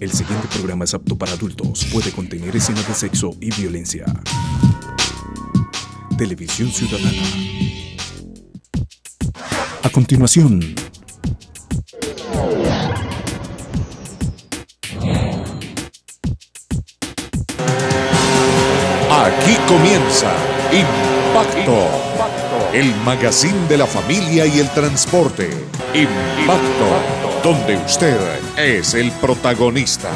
El siguiente programa es apto para adultos. Puede contener escenas de sexo y violencia. Televisión Ciudadana. A continuación. Aquí comienza Impacto, el magazine de la familia y el transporte. Impacto, donde usted es el protagonista.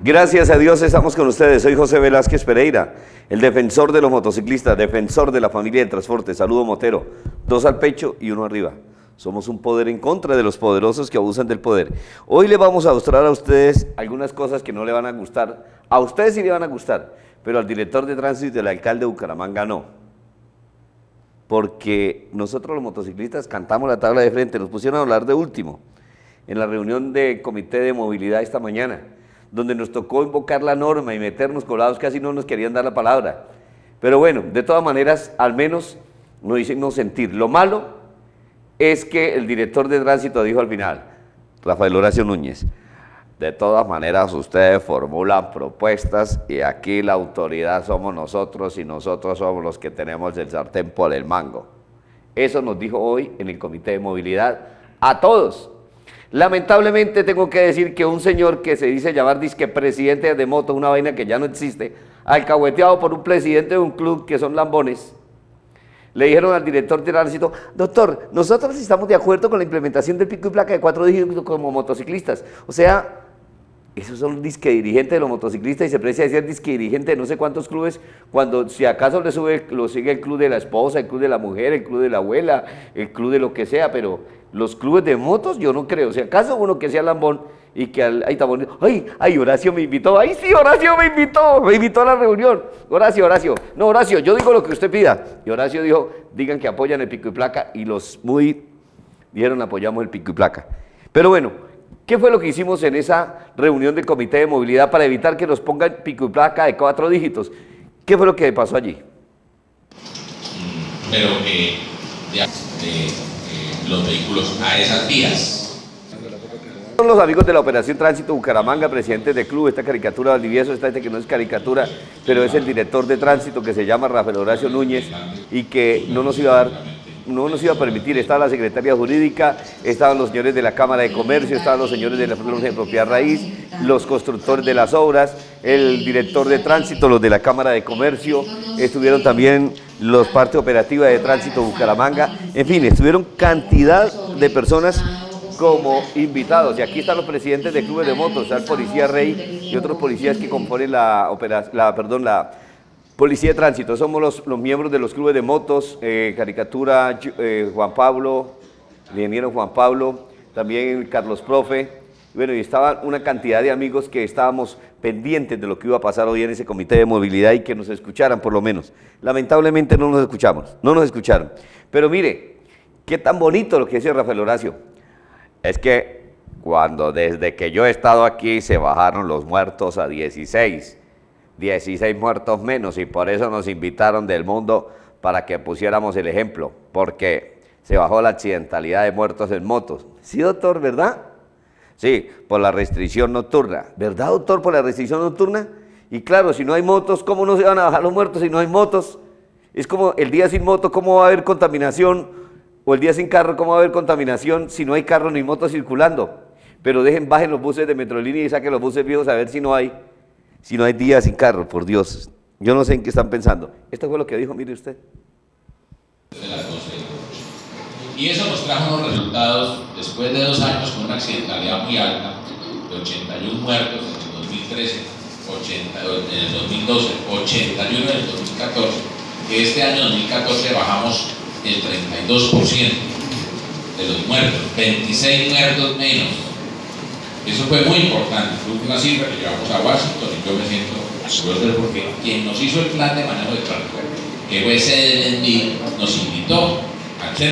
Gracias a Dios estamos con ustedes. Soy José Velázquez Pereira, el defensor de los motociclistas, defensor de la familia de transporte. Saludo Motero. Dos al pecho y uno arriba. Somos un poder en contra de los poderosos que abusan del poder. Hoy le vamos a mostrar a ustedes algunas cosas que no le van a gustar. A ustedes sí le van a gustar, pero al director de tránsito y del alcalde de Bucaramanga no. Porque nosotros los motociclistas cantamos la tabla de frente, nos pusieron a hablar de último en la reunión de comité de movilidad esta mañana, donde nos tocó invocar la norma y meternos colados, casi no nos querían dar la palabra. Pero bueno, de todas maneras, al menos nos no sentir. Lo malo es que el director de tránsito dijo al final, Rafael Horacio Núñez, de todas maneras ustedes formulan propuestas y aquí la autoridad somos nosotros y nosotros somos los que tenemos el sartén por el mango. Eso nos dijo hoy en el Comité de Movilidad a todos. Lamentablemente tengo que decir que un señor que se dice llamar disque presidente de moto, una vaina que ya no existe, alcahueteado por un presidente de un club que son lambones, le dijeron al director de tránsito, doctor, nosotros estamos de acuerdo con la implementación del pico y placa de cuatro dígitos como motociclistas. O sea, esos son disque dirigentes de los motociclistas y se precia decir disque dirigente de no sé cuántos clubes, cuando si acaso le sube, lo sigue el club de la esposa, el club de la mujer, el club de la abuela, el club de lo que sea, pero los clubes de motos yo no creo. Si acaso uno que sea lambón y que ahí está bonito, ay, ay, Horacio me invitó, ay, sí, Horacio me invitó, me invitó a la reunión. Horacio, Horacio, no, Horacio, yo digo lo que usted pida. Y Horacio dijo, digan que apoyan el pico y placa y los muy dijeron apoyamos el pico y placa. Pero bueno, ¿qué fue lo que hicimos en esa reunión del comité de movilidad para evitar que nos pongan pico y placa de cuatro dígitos? ¿Qué fue lo que pasó allí? Pero que de, de, los vehículos a esas vías. Son los amigos de la Operación Tránsito Bucaramanga, presidentes del club, esta caricatura Valdivieso, esta que no es caricatura, pero es el director de tránsito que se llama Rafael Horacio Núñez y que no nos iba a dar no nos iba a permitir, estaba la secretaria jurídica, estaban los señores de la Cámara de Comercio, estaban los señores de la de Propiedad Raíz, los constructores de las obras, el director de tránsito, los de la Cámara de Comercio, estuvieron también los parte operativa de tránsito Bucaramanga, en fin, estuvieron cantidad de personas como invitados. Y aquí están los presidentes de clubes de motos, el policía Rey y otros policías que componen la, la, perdón, la policía de tránsito. Somos los, los miembros de los clubes de motos, eh, caricatura eh, Juan Pablo, el ingeniero Juan Pablo, también Carlos Profe. Bueno, y estaban una cantidad de amigos que estábamos pendientes de lo que iba a pasar hoy en ese comité de movilidad y que nos escucharan por lo menos. Lamentablemente no nos escuchamos, no nos escucharon. Pero mire, qué tan bonito lo que dice Rafael Horacio es que cuando desde que yo he estado aquí se bajaron los muertos a 16, 16 muertos menos y por eso nos invitaron del mundo para que pusiéramos el ejemplo, porque se bajó la accidentalidad de muertos en motos. Sí, doctor, ¿verdad? Sí, por la restricción nocturna. ¿Verdad, doctor, por la restricción nocturna? Y claro, si no hay motos, ¿cómo no se van a bajar los muertos si no hay motos? Es como el día sin moto, ¿cómo va a haber contaminación o el día sin carro, ¿cómo va a haber contaminación si no hay carro ni moto circulando? Pero dejen, bajen los buses de Metrolínea y saquen los buses viejos a ver si no hay, si no hay día sin carro, por Dios. Yo no sé en qué están pensando. Esto fue lo que dijo, mire usted. Y eso nos trajo unos resultados después de dos años con una accidentalidad muy alta, de 81 muertos en el 2013, 80, en el 2012, 81 en el 2014, que este año 2014 bajamos el 32% de los muertos, 26 muertos menos. Eso fue muy importante, fue una cifra que llevamos a Washington y yo me siento orgulloso porque quien nos hizo el plan de manejo de que fue sede nos invitó a hacer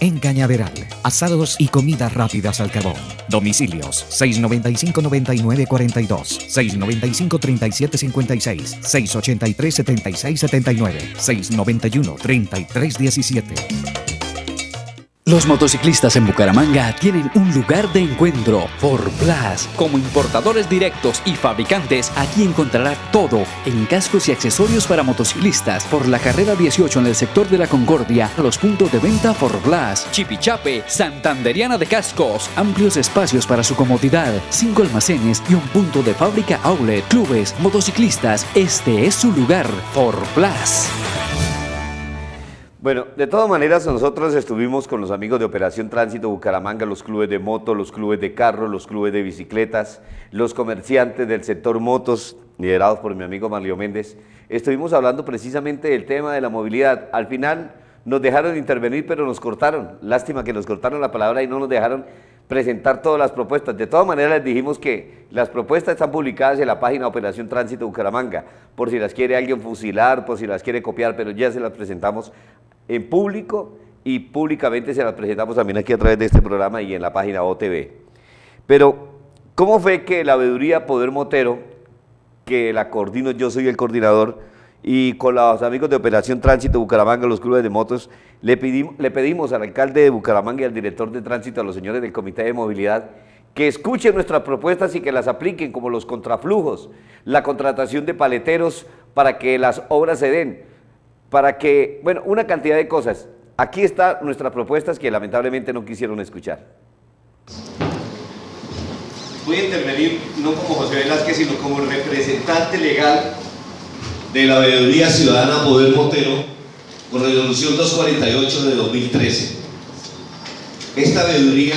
en Cañaveral. Asados y comidas rápidas al carbón. Domicilios 695-9942, 695-3756, 683-7679, 691-3317. Los motociclistas en Bucaramanga tienen un lugar de encuentro, Plus. Como importadores directos y fabricantes, aquí encontrará todo en cascos y accesorios para motociclistas por la carrera 18 en el sector de la Concordia, a los puntos de venta Plus, Chipichape, Santanderiana de Cascos, amplios espacios para su comodidad, cinco almacenes y un punto de fábrica outlet, clubes, motociclistas. Este es su lugar, Plus. Bueno, de todas maneras nosotros estuvimos con los amigos de Operación Tránsito Bucaramanga, los clubes de moto, los clubes de carros, los clubes de bicicletas, los comerciantes del sector motos, liderados por mi amigo Mario Méndez. Estuvimos hablando precisamente del tema de la movilidad. Al final nos dejaron intervenir, pero nos cortaron. Lástima que nos cortaron la palabra y no nos dejaron presentar todas las propuestas. De todas maneras les dijimos que las propuestas están publicadas en la página Operación Tránsito Bucaramanga, por si las quiere alguien fusilar, por si las quiere copiar, pero ya se las presentamos en público y públicamente se las presentamos también aquí a través de este programa y en la página OTV. Pero, ¿cómo fue que la veeduría Poder Motero, que la coordino, yo soy el coordinador, y con los amigos de Operación Tránsito Bucaramanga, los clubes de motos, le pedimos, le pedimos al alcalde de Bucaramanga y al director de tránsito, a los señores del Comité de Movilidad, que escuchen nuestras propuestas y que las apliquen, como los contraflujos, la contratación de paleteros para que las obras se den para que, bueno, una cantidad de cosas. Aquí están nuestras propuestas que lamentablemente no quisieron escuchar. Voy a intervenir no como José Velázquez, sino como representante legal de la Veeduría Ciudadana Poder Motero con resolución 248 de 2013. Esta veeduría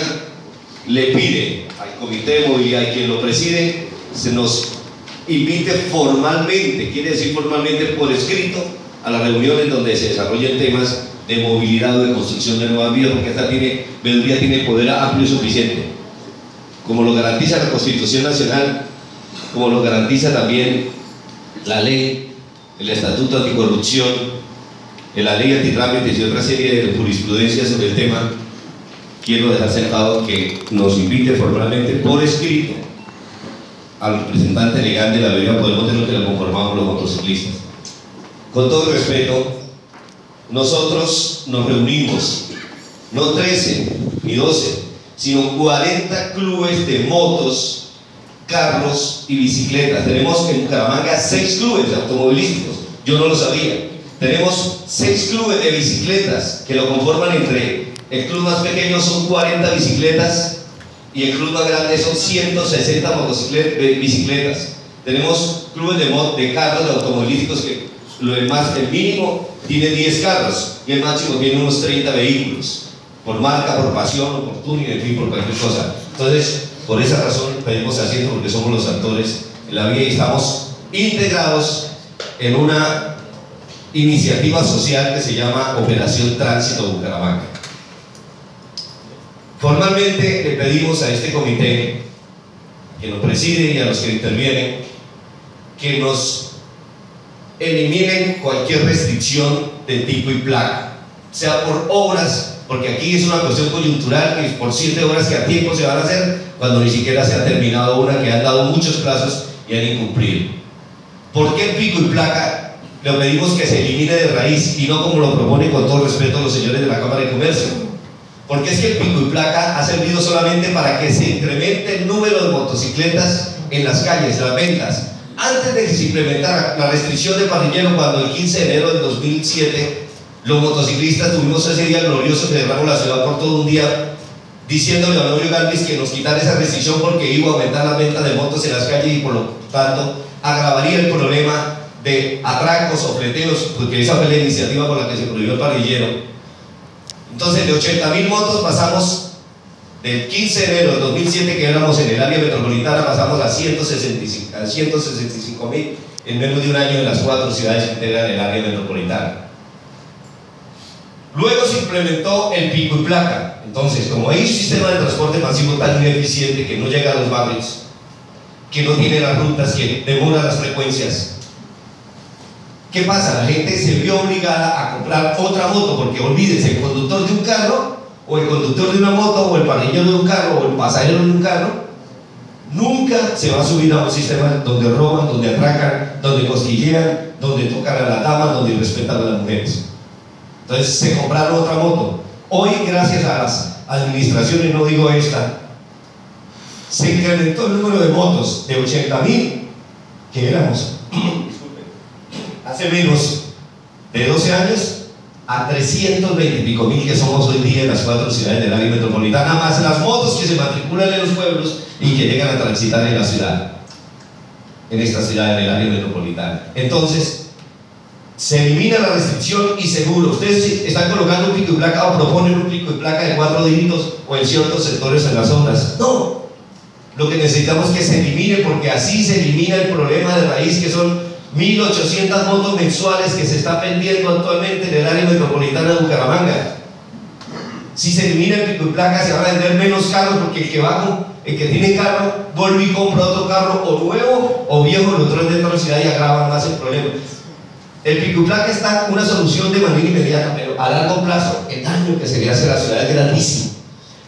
le pide al Comité de Movilidad y quien lo preside se nos invite formalmente, quiere decir formalmente por escrito, a las reuniones donde se desarrollen temas de movilidad o de construcción de nuevas vías, porque esta tiene, tiene poder amplio y suficiente. Como lo garantiza la Constitución Nacional, como lo garantiza también la ley, el Estatuto Anticorrupción, la ley antitrámites y otra serie de jurisprudencias sobre el tema, quiero dejar sentado que nos invite formalmente por escrito al representante legal de la veeduría Podemos tener que la conformamos los motociclistas con todo respeto, nosotros nos reunimos, no 13 ni 12, sino 40 clubes de motos, carros y bicicletas. Tenemos en Bucaramanga 6 clubes automovilísticos, yo no lo sabía. Tenemos 6 clubes de bicicletas que lo conforman entre el club más pequeño son 40 bicicletas y el club más grande son 160 bicicletas. Tenemos clubes de, de carros de automovilísticos que lo demás, el mínimo tiene 10 carros y el máximo tiene unos 30 vehículos, por marca, por pasión, por tuning, en fin, por cualquier cosa. Entonces, por esa razón pedimos asiento porque somos los actores en la vía y estamos integrados en una iniciativa social que se llama Operación Tránsito Bucaramanga. Formalmente le pedimos a este comité que nos preside y a los que intervienen que nos eliminen cualquier restricción de tipo y placa, sea por obras, porque aquí es una cuestión coyuntural que por siete horas que a tiempo se van a hacer, cuando ni siquiera se ha terminado una que han dado muchos plazos y han incumplido. ¿Por qué pico y placa? Le pedimos que se elimine de raíz y no como lo propone con todo respeto los señores de la Cámara de Comercio. Porque es que el pico y placa ha servido solamente para que se incremente el número de motocicletas en las calles, las ventas, antes de que se implementara la restricción de parrillero, cuando el 15 de enero del 2007 los motociclistas tuvimos ese día glorioso que cerramos la ciudad por todo un día, diciéndole a Honorio Garbis que nos quitara esa restricción porque iba a aumentar la venta de motos en las calles y por lo tanto agravaría el problema de atracos o fleteos, porque esa fue la iniciativa con la que se prohibió el parrillero. Entonces de 80 mil motos pasamos del 15 de enero de 2007 que éramos en el área metropolitana pasamos a 165 a 165 mil en menos de un año en las cuatro ciudades que integran el área metropolitana. Luego se implementó el pico y placa. Entonces, como hay un sistema de transporte masivo tan ineficiente que no llega a los barrios, que no tiene las rutas, que demora las frecuencias, ¿qué pasa? La gente se vio obligada a comprar otra moto porque olvídense, el conductor de un carro, o el conductor de una moto, o el parrillero de un carro, o el pasajero de un carro, nunca se va a subir a un sistema donde roban, donde atracan, donde cosquillean, donde tocan a la dama, donde respetan a las mujeres. Entonces se compraron otra moto. Hoy, gracias a las administraciones, no digo esta, se incrementó el número de motos de 80 mil que éramos hace menos de 12 años a 320 y pico mil que somos hoy día en las cuatro ciudades del área metropolitana, más las motos que se matriculan en los pueblos y que llegan a transitar en la ciudad, en esta ciudad del área metropolitana. Entonces, se elimina la restricción y seguro. Ustedes están colocando un pico y placa o proponen un pico y placa de cuatro dígitos o en ciertos sectores en las zonas. No. Lo que necesitamos es que se elimine porque así se elimina el problema de raíz que son 1.800 motos mensuales que se está vendiendo actualmente en el área metropolitana de Bucaramanga. Si se elimina el pico y placa se van a vender menos carros porque el que va el que tiene carro vuelve y compra otro carro o nuevo o viejo, lo traen dentro de la ciudad y agravan más el problema. El pico-placa está una solución de manera inmediata, pero a largo plazo el daño que se le hace a la ciudad es grandísimo.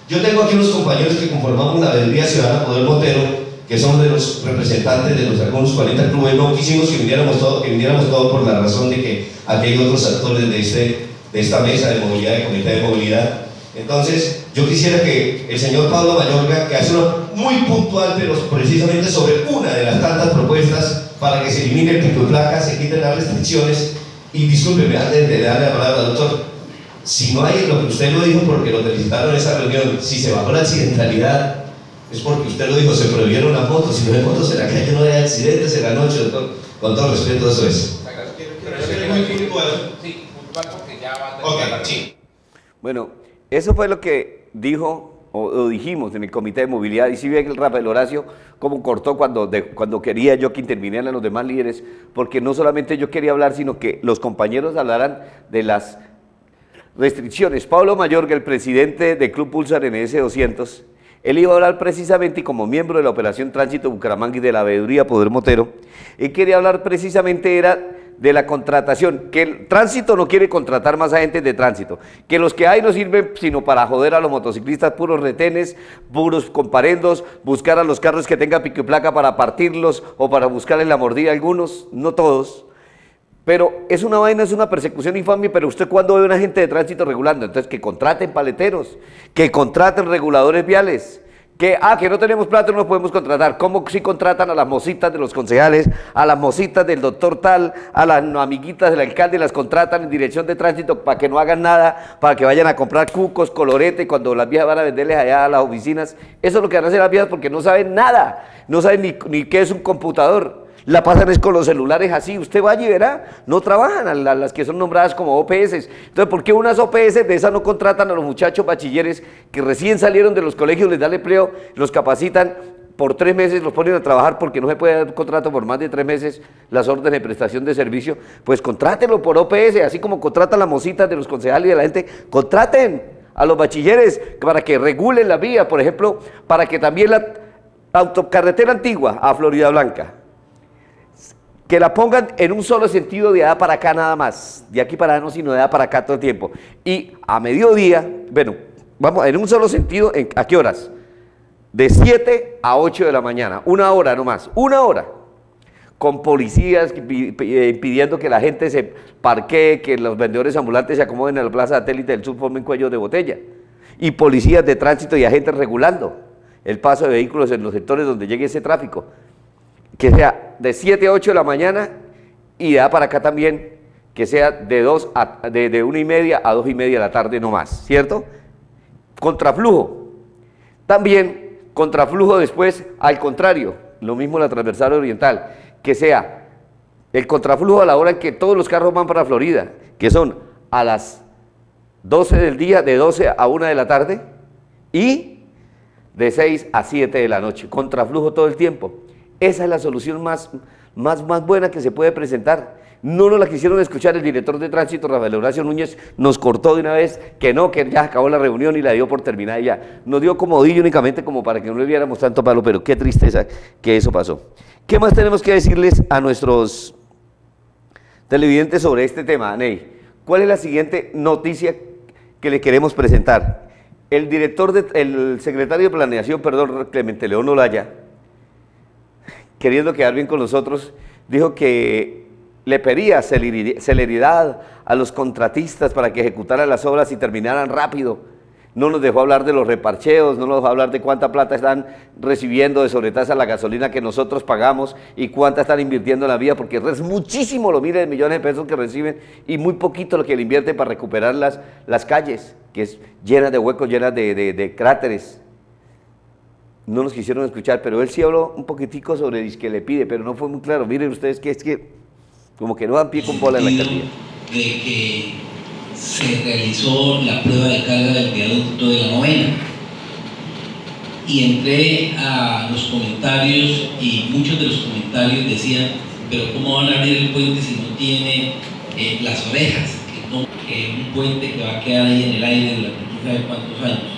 Yo tengo aquí unos compañeros que conformamos la Veeduría Ciudadana Poder Motero, que son de los representantes de los algunos 40 clubes. No quisimos que viniéramos todos que viniéramos todo por la razón de que aquí hay otros actores de, este, de esta mesa de movilidad, de comité de movilidad. Entonces, yo quisiera que el señor Pablo Mayorga, que hace una muy puntual, pero precisamente sobre una de las tantas propuestas para que se elimine el pico de placa, se quiten las restricciones. Y discúlpeme, antes de darle la palabra al doctor, si no hay lo que usted lo dijo porque lo felicitaron en esa reunión, si se bajó la accidentalidad, es porque usted lo dijo, se prohibieron las motos, si no hay motos en la calle no hay accidentes en la noche, doctor. Con todo respeto, eso es. Bueno, eso fue lo que dijo o, dijimos en el comité de movilidad, y si ve el Rafael Horacio como cortó cuando, cuando quería yo que intervinieran los demás líderes, porque no solamente yo quería hablar, sino que los compañeros hablaran de las restricciones. Pablo Mayorga, el presidente del Club Pulsar en S200, él iba a hablar precisamente como miembro de la Operación Tránsito Bucaramanga y de la Veeduría Poder Motero, y quería hablar precisamente era de la contratación, que el tránsito no quiere contratar más agentes de tránsito, que los que hay no sirven sino para joder a los motociclistas, puros retenes, puros comparendos, buscar a los carros que tengan pico y placa para partirlos o para buscarle la mordida a algunos, no todos. Pero es una vaina, es una persecución infame, pero usted cuando ve a un agente de tránsito regulando, entonces que contraten paleteros, que contraten reguladores viales, que, ah, que no tenemos plata, no podemos contratar. ¿Cómo si contratan a las mositas de los concejales, a las mositas del doctor tal, a las amiguitas del alcalde, las contratan en dirección de tránsito para que no hagan nada, para que vayan a comprar cucos, colorete, cuando las viejas van a venderles allá a las oficinas? Eso es lo que van a hacer las viejas porque no saben nada, no saben ni, ni qué es un computador la pasan es con los celulares así. Usted vaya y verá, no trabajan las que son nombradas como OPS. Entonces, ¿por qué unas OPS de esas no contratan a los muchachos bachilleres que recién salieron de los colegios, les dan empleo, los capacitan? Por tres meses los ponen a trabajar porque no se puede dar contrato por más de tres meses las órdenes de prestación de servicio. Pues contrátenlo por OPS, así como contratan las mositas de los concejales y de la gente. Contraten a los bachilleres para que regulen la vía, por ejemplo, para que también la autocarretera antigua a Florida Blanca, que la pongan en un solo sentido de allá para acá nada más, de aquí para allá no, sino de allá para acá todo el tiempo. Y a mediodía, bueno, vamos, en un solo sentido, ¿a qué horas? De 7 a 8 de la mañana, una hora nomás, una hora, con policías eh, impidiendo que la gente se parquee, que los vendedores ambulantes se acomoden en la plaza satélite del sur, formen cuellos de botella, y policías de tránsito y agentes regulando el paso de vehículos en los sectores donde llegue ese tráfico que sea de 7 a 8 de la mañana y de para acá también que sea de, 2 a, de, de 1 y media a 2 y media de la tarde no más, ¿cierto? Contraflujo. También contraflujo después al contrario, lo mismo la transversal oriental, que sea el contraflujo a la hora en que todos los carros van para Florida, que son a las 12 del día, de 12 a 1 de la tarde y de 6 a 7 de la noche, contraflujo todo el tiempo. Esa es la solución más, más, más buena que se puede presentar. No nos la quisieron escuchar, el director de tránsito, Rafael Horacio Núñez, nos cortó de una vez que no, que ya acabó la reunión y la dio por terminada ya. Nos dio comodillo únicamente como para que no le viéramos tanto palo, pero qué tristeza que eso pasó. ¿Qué más tenemos que decirles a nuestros televidentes sobre este tema, Ney? ¿Cuál es la siguiente noticia que le queremos presentar? El director, el secretario de Planeación, perdón, Clemente León Olaya, queriendo quedar bien con nosotros, dijo que le pedía celeridad a los contratistas para que ejecutaran las obras y terminaran rápido. No nos dejó hablar de los reparcheos, no nos dejó hablar de cuánta plata están recibiendo de sobretasa la gasolina que nosotros pagamos y cuánta están invirtiendo en la vía, porque es muchísimo los miles de millones de pesos que reciben y muy poquito lo que le invierten para recuperar las, las calles, que es llenas de huecos, llenas de, de cráteres no nos quisieron escuchar, pero él sí habló un poquitico sobre que le pide, pero no fue muy claro. Miren ustedes que es que como que no dan pie con bola en la alcaldía. De que se realizó la prueba de carga del viaducto de la novena. Y entré a los comentarios y muchos de los comentarios decían, pero ¿cómo van a abrir el puente si no tiene eh, las orejas? Que, un puente que va a quedar ahí en el aire durante de cuántos años.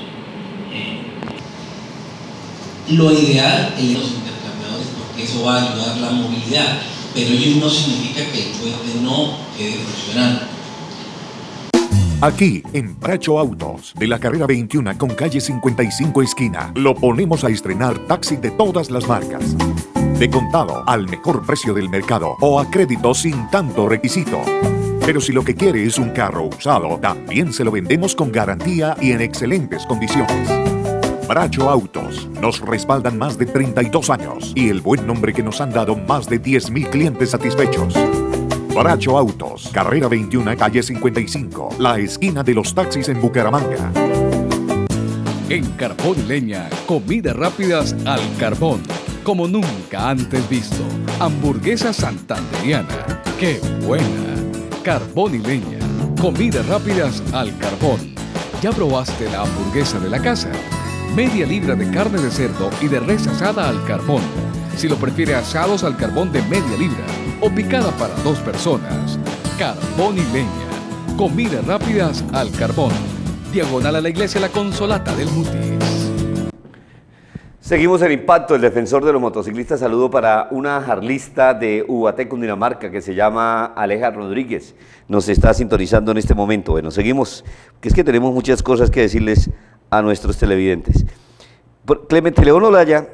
Lo ideal es los intercambiadores porque eso va a ayudar la movilidad, pero ello no significa que el puente no quede funcionando. Aquí, en Bracho Autos, de la carrera 21 con calle 55 esquina, lo ponemos a estrenar taxi de todas las marcas. De contado, al mejor precio del mercado o a crédito sin tanto requisito. Pero si lo que quiere es un carro usado, también se lo vendemos con garantía y en excelentes condiciones. Bracho Autos. Nos respaldan más de 32 años y el buen nombre que nos han dado más de 10.000 clientes satisfechos. Bracho Autos, carrera 21, calle 55, la esquina de los taxis en Bucaramanga. En Carbón y Leña, comidas rápidas al carbón, como nunca antes visto. Hamburguesa santanderiana, qué buena. Carbón y Leña, comidas rápidas al carbón. ¿Ya probaste la hamburguesa de la casa? Media libra de carne de cerdo y de res asada al carbón. Si lo prefiere asados al carbón de media libra o picada para dos personas. Carbón y leña. Comidas rápidas al carbón. Diagonal a la iglesia La Consolata del Mutis. Seguimos el impacto, el defensor de los motociclistas. Saludo para una jarlista de Ubaté, Cundinamarca, que se llama Aleja Rodríguez. Nos está sintonizando en este momento. Bueno, seguimos, que es que tenemos muchas cosas que decirles a nuestros televidentes. Clemente León Olaya,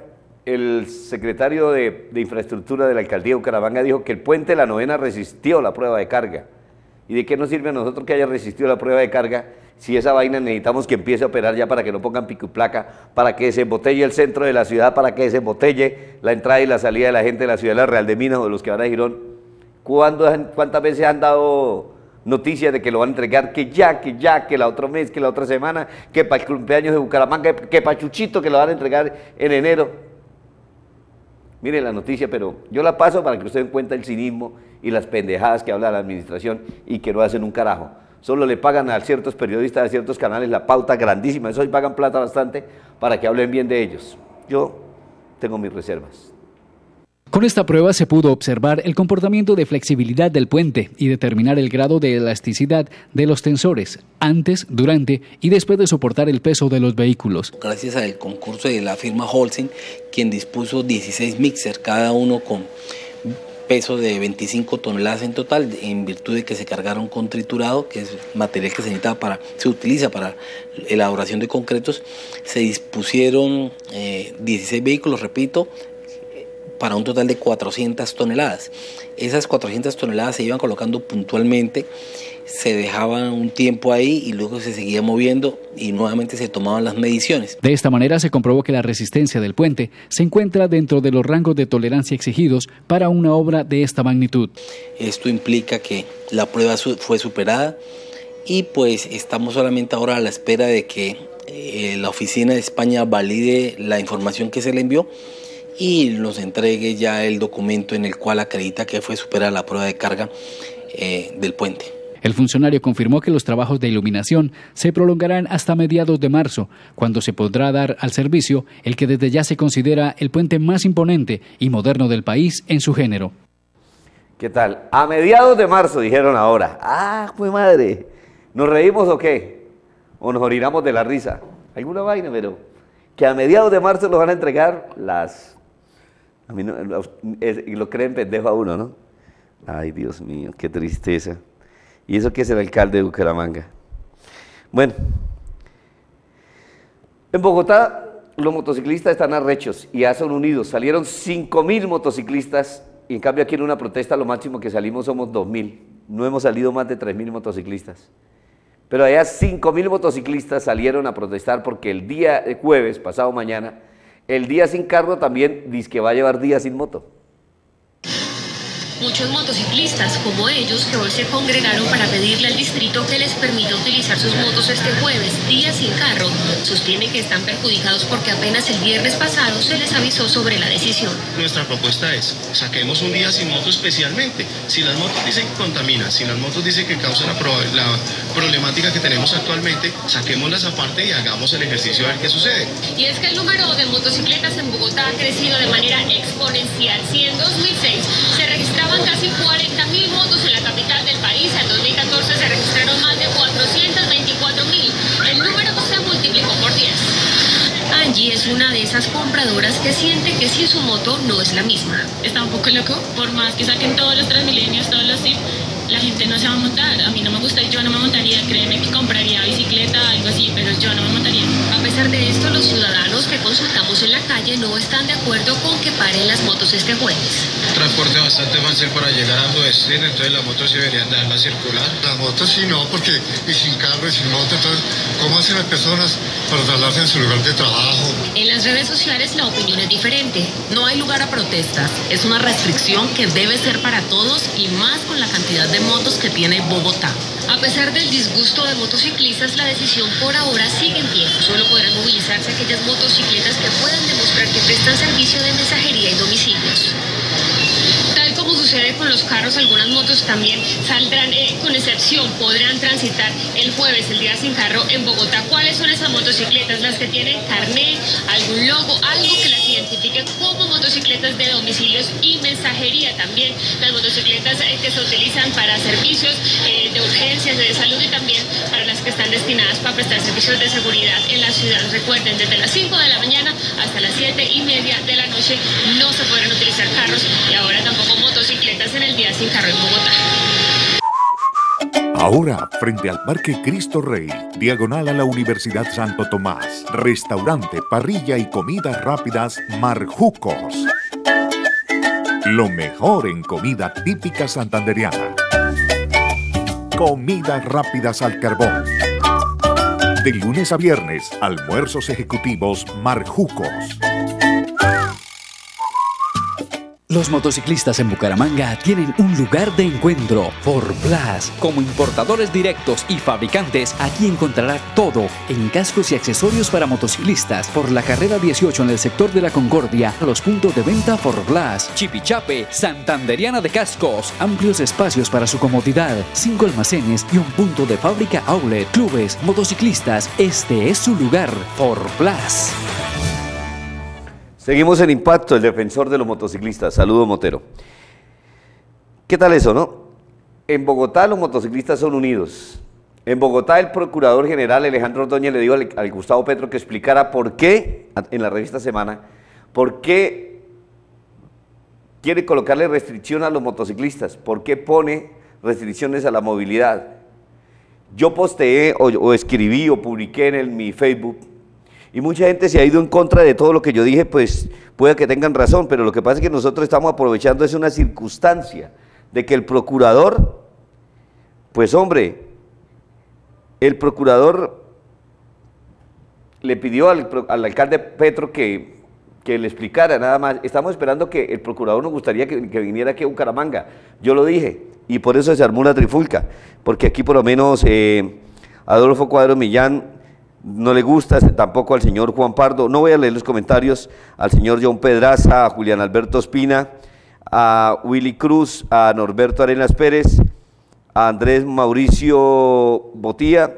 el secretario de, Infraestructura de la Alcaldía de Bucaramanga, dijo que el puente de la novena resistió la prueba de carga. ¿Y de qué nos sirve a nosotros que haya resistido la prueba de carga si esa vaina necesitamos que empiece a operar ya para que no pongan pico y placa, para que se embotelle el centro de la ciudad, para que se embotelle la entrada y la salida de la gente de la ciudad de la Real de Minas o de los que van a Girón? ¿Cuántas veces han dado noticias de que lo van a entregar, que ya, que ya, que la otro mes, que la otra semana, que para el cumpleaños de Bucaramanga, que para Chuchito, que lo van a entregar en enero. Mire la noticia, pero yo la paso para que usted cuenta el cinismo y las pendejadas que habla la administración y que no hacen un carajo. Solo le pagan a ciertos periodistas de ciertos canales la pauta grandísima, eso hoy pagan plata bastante para que hablen bien de ellos. Yo tengo mis reservas. Con esta prueba se pudo observar el comportamiento de flexibilidad del puente y determinar el grado de elasticidad de los tensores antes, durante y después de soportar el peso de los vehículos. Gracias al concurso de la firma Holcim, quien dispuso 16 mixers, cada uno con peso de 25 toneladas en total, en virtud de que se cargaron con triturado, que es material que se necesita para, se utiliza para elaboración de concretos, se dispusieron 16 eh, vehículos, repito, para un total de 400 toneladas. Esas 400 toneladas se iban colocando puntualmente, se dejaban un tiempo ahí y luego se seguía moviendo y nuevamente se tomaban las mediciones. De esta manera se comprobó que la resistencia del puente se encuentra dentro de los rangos de tolerancia exigidos para una obra de esta magnitud. Esto implica que la prueba fue superada y pues estamos solamente ahora a la espera de que eh, la oficina de España valide la información que se le envió y nos entregue ya el documento en el cual acredita que fue superada la prueba de carga eh, del puente. El funcionario confirmó que los trabajos de iluminación se prolongarán hasta mediados de marzo, cuando se podrá dar al servicio el que desde ya se considera el puente más imponente y moderno del país en su género. ¿Qué tal? A mediados de marzo dijeron ahora. Ah, fue madre. ¿Nos reímos o qué? ¿O nos orinamos de la risa? Alguna vaina, pero que a mediados de marzo nos van a entregar las... A mí lo creen pendejo a uno, ¿no? Ay, Dios mío, qué tristeza. ¿Y eso qué es el alcalde de Bucaramanga? Bueno, en Bogotá los motociclistas están arrechos y ya son unidos. Salieron 5 mil motociclistas y en cambio aquí en una protesta lo máximo que salimos somos 2 mil. No hemos salido más de 3 mil motociclistas. Pero allá 5 mil motociclistas salieron a protestar porque el día de jueves, pasado mañana, el día sin carro también dice que va a llevar días sin moto. Muchos motociclistas, como ellos, que hoy se congregaron para pedirle al distrito que les permita utilizar sus motos este jueves, día sin carro, sostienen que están perjudicados porque apenas el viernes pasado se les avisó sobre la decisión. Nuestra propuesta es, saquemos un día sin moto especialmente. Si las motos dicen que contaminan, si las motos dicen que causan la, la problemática que tenemos actualmente, saquémoslas aparte y hagamos el ejercicio a ver qué sucede. Y es que el número de motocicletas en Bogotá ha crecido de manera exponencial. Si en 2006 se registraban casi 40.000 motos en la capital del país. En 2014 se registraron más de 424.000. El número se multiplicó por 10. Angie es una de esas compradoras que siente que si su moto no es la misma. Está un poco loco, por más que saquen todos los Transmilenios, todos los Zip, la gente no se va a montar. A mí no me gusta y yo no me montaría. Créeme que compraría bicicleta, algo así, pero yo no me montaría. A pesar de esto, los ciudadanos que consultamos en la calle no están de acuerdo con que paren las motos este jueves. Transporte bastante fácil para llegar a su destino, entonces las motos sí deberían dejarla circular. Las motos sí no, porque y sin carro y sin moto, entonces, ¿cómo hacen las personas para trasladarse en su lugar de trabajo? Las redes sociales la opinión es diferente. No hay lugar a protestas. Es una restricción que debe ser para todos y más con la cantidad de motos que tiene Bogotá. A pesar del disgusto de motociclistas, la decisión por ahora sigue en pie. Solo podrán movilizarse aquellas motocicletas que puedan demostrar que prestan servicio de mensajería y domicilios con los carros, algunas motos también saldrán, eh, con excepción, podrán transitar el jueves, el día sin carro, en Bogotá. ¿Cuáles son esas motocicletas? Las que tienen carnet, algún logo, algo que las identifique como motocicletas de domicilios y mensajería también. Las motocicletas eh, que se utilizan para servicios eh, de urgencias, de salud y también para las que están destinadas para prestar servicios de seguridad en la ciudad. Recuerden, desde las 5 de la mañana hasta las 7 y media de la noche no se podrán utilizar carros y ahora tampoco en el día sin carro en Bogotá. Ahora, frente al Parque Cristo Rey, diagonal a la Universidad Santo Tomás, restaurante, parrilla y comidas rápidas Marjucos. Lo mejor en comida típica santanderiana. Comidas rápidas al carbón. De lunes a viernes, almuerzos ejecutivos Marjucos. Los motociclistas en Bucaramanga tienen un lugar de encuentro. Plus. Como importadores directos y fabricantes, aquí encontrará todo en cascos y accesorios para motociclistas. Por la carrera 18 en el sector de la Concordia, los puntos de venta Plus. Chipichape, Santanderiana de Cascos. Amplios espacios para su comodidad. Cinco almacenes y un punto de fábrica outlet. Clubes, motociclistas. Este es su lugar. Plus. Seguimos en impacto, el defensor de los motociclistas. Saludo, Motero. ¿Qué tal eso, no? En Bogotá los motociclistas son unidos. En Bogotá el procurador general Alejandro Ordóñez le dijo al, Gustavo Petro que explicara por qué, en la revista Semana, por qué quiere colocarle restricción a los motociclistas, por qué pone restricciones a la movilidad. Yo posteé o, escribí o publiqué en mi Facebook y mucha gente se ha ido en contra de todo lo que yo dije, pues puede que tengan razón, pero lo que pasa es que nosotros estamos aprovechando es una circunstancia de que el procurador, pues hombre, el procurador le pidió al, alcalde Petro que, le explicara nada más. Estamos esperando que el procurador nos gustaría que, viniera aquí a Bucaramanga. Yo lo dije, y por eso se armó una trifulca, porque aquí por lo menos eh, Adolfo Cuadro Millán no le gusta tampoco al señor Juan Pardo. No voy a leer los comentarios al señor John Pedraza, a Julián Alberto Espina, a Willy Cruz, a Norberto Arenas Pérez, a Andrés Mauricio Botía,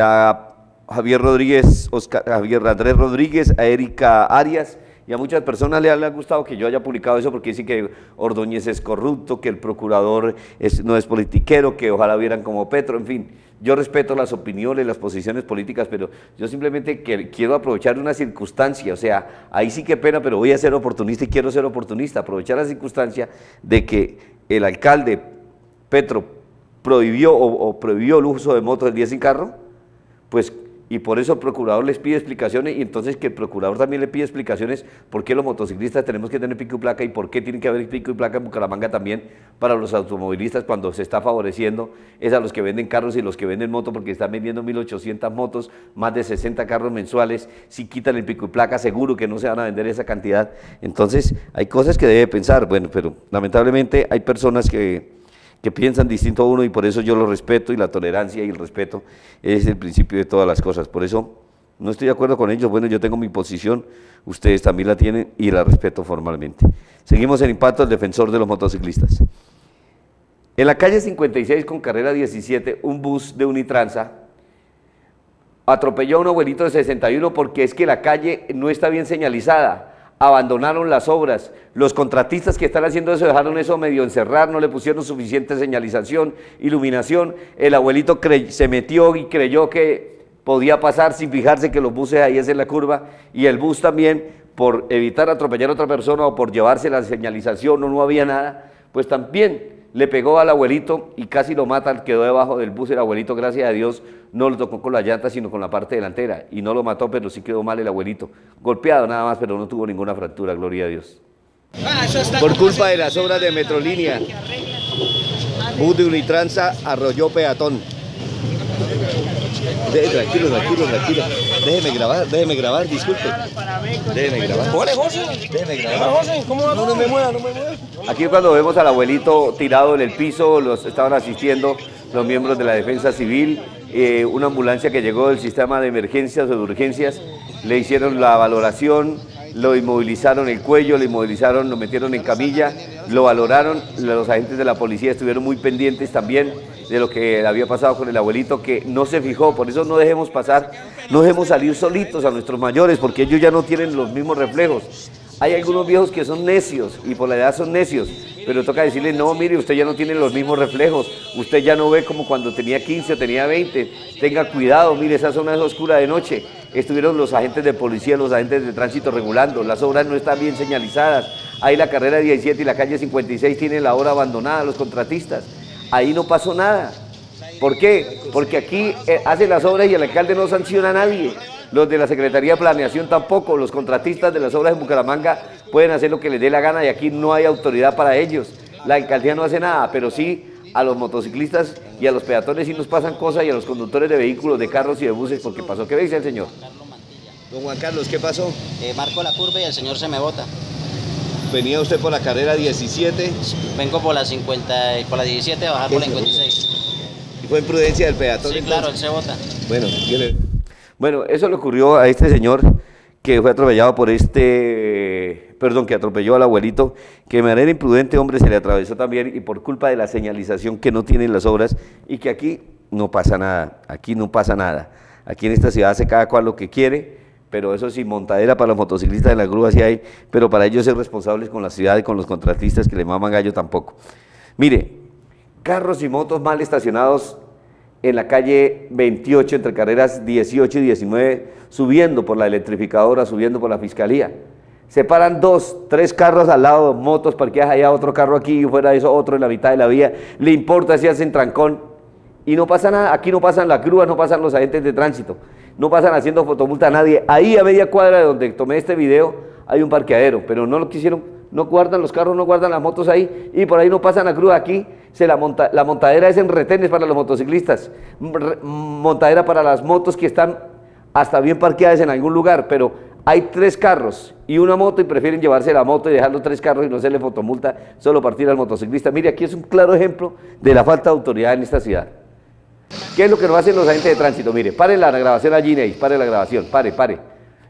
a Javier Rodríguez, Oscar, Javier Andrés Rodríguez, a Erika Arias, y a muchas personas le ha, gustado que yo haya publicado eso porque dicen que Ordóñez es corrupto, que el procurador no es politiquero, que ojalá vieran como Petro, en fin. Yo respeto las opiniones, las posiciones políticas, pero yo simplemente quiero aprovechar una circunstancia, o sea, ahí sí que pena, pero voy a ser oportunista y quiero ser oportunista, aprovechar la circunstancia de que el alcalde Petro prohibió o, prohibió el uso de motos del día sin carro, pues y por eso el procurador les pide explicaciones y entonces que el procurador también le pide explicaciones por qué los motociclistas tenemos que tener pico y placa y por qué tiene que haber pico y placa en Bucaramanga también para los automovilistas cuando se está favoreciendo es a los que venden carros y los que venden motos porque están vendiendo 1.800 motos, más de 60 carros mensuales, si quitan el pico y placa seguro que no se van a vender esa cantidad. Entonces hay cosas que debe pensar, bueno, pero lamentablemente hay personas que que piensan distinto a uno y por eso yo lo respeto y la tolerancia y el respeto es el principio de todas las cosas. Por eso no estoy de acuerdo con ellos, bueno, yo tengo mi posición, ustedes también la tienen y la respeto formalmente. Seguimos el impacto del defensor de los motociclistas. En la calle 56 con carrera 17, un bus de Unitransa atropelló a un abuelito de 61 porque es que la calle no está bien señalizada abandonaron las obras. Los contratistas que están haciendo eso dejaron eso medio encerrar, no le pusieron suficiente señalización, iluminación. El abuelito se metió y creyó que podía pasar sin fijarse que los buses ahí es en la curva y el bus también, por evitar atropellar a otra persona o por llevarse la señalización o no había nada, pues también le pegó al abuelito y casi lo mata, quedó debajo del bus el abuelito, gracias a Dios, no lo tocó con la llanta, sino con la parte delantera, y no lo mató, pero sí quedó mal el abuelito, golpeado nada más, pero no tuvo ninguna fractura, gloria a Dios. Por culpa de las obras de Metrolínea, bus de Unitranza arrolló peatón tranquilo, tranquilo, tranquilo. Déjeme grabar, déjeme grabar, disculpe. Déjeme grabar. Hola, José. Déjeme grabar. José, ¿cómo va? No, no me mueva, no me mueva. Aquí cuando vemos al abuelito tirado en el piso, los estaban asistiendo los miembros de la defensa civil, eh, una ambulancia que llegó del sistema de emergencias o de urgencias, le hicieron la valoración, lo inmovilizaron el cuello, lo inmovilizaron, lo metieron en camilla, lo valoraron, los agentes de la policía estuvieron muy pendientes también de lo que había pasado con el abuelito que no se fijó, por eso no dejemos pasar, no dejemos salir solitos a nuestros mayores porque ellos ya no tienen los mismos reflejos. Hay algunos viejos que son necios y por la edad son necios, pero toca decirle, no, mire, usted ya no tiene los mismos reflejos, usted ya no ve como cuando tenía 15 o tenía 20, tenga cuidado, mire, esa zona es oscura de noche, estuvieron los agentes de policía, los agentes de tránsito regulando, las obras no están bien señalizadas, ahí la carrera 17 y la calle 56 tienen la hora abandonada, los contratistas, ahí no pasó nada. ¿Por qué? Porque aquí eh, hace las obras y el alcalde no sanciona a nadie. Los de la Secretaría de Planeación tampoco, los contratistas de las obras de Bucaramanga pueden hacer lo que les dé la gana y aquí no hay autoridad para ellos. La alcaldía no hace nada, pero sí a los motociclistas y a los peatones sí nos pasan cosas y a los conductores de vehículos, de carros y de buses, porque pasó. ¿Qué dice el señor? Don Juan Carlos, ¿qué pasó? Eh, marco la curva y el señor se me bota. ¿Venía usted por la carrera 17? Vengo por la 50, por la 17 a bajar por la 56. ¿Y fue imprudencia del peatón? Sí, claro, él se bota. Bueno, bueno, eso le ocurrió a este señor que fue atropellado por este, perdón, que atropelló al abuelito, que de manera imprudente, hombre, se le atravesó también y por culpa de la señalización que no tienen las obras y que aquí no pasa nada, aquí no pasa nada. Aquí en esta ciudad hace cada cual lo que quiere, pero eso sí, montadera para los motociclistas de la grúa sí hay, pero para ellos ser responsables con la ciudad y con los contratistas que le maman gallo tampoco. Mire, carros y motos mal estacionados en la calle 28 entre carreras 18 y 19, subiendo por la electrificadora, subiendo por la fiscalía. Se paran dos, tres carros al lado, motos parqueadas allá, otro carro aquí y fuera de eso otro en la mitad de la vía. Le importa si hacen trancón y no pasa nada. Aquí no pasan las grúas, no pasan los agentes de tránsito no pasan haciendo fotomulta a nadie. Ahí a media cuadra de donde tomé este video hay un parqueadero, pero no lo quisieron, no guardan los carros, no guardan las motos ahí y por ahí no pasan la cruz. Aquí se la, monta, la montadera es en retenes para los motociclistas, montadera para las motos que están hasta bien parqueadas en algún lugar, pero hay tres carros y una moto y prefieren llevarse la moto y dejar los tres carros y no hacerle fotomulta, solo partir al motociclista. Mire, aquí es un claro ejemplo de la falta de autoridad en esta ciudad. ¿Qué es lo que nos hacen los agentes de tránsito? Mire, pare la grabación allí, Ney, pare la grabación, pare, pare.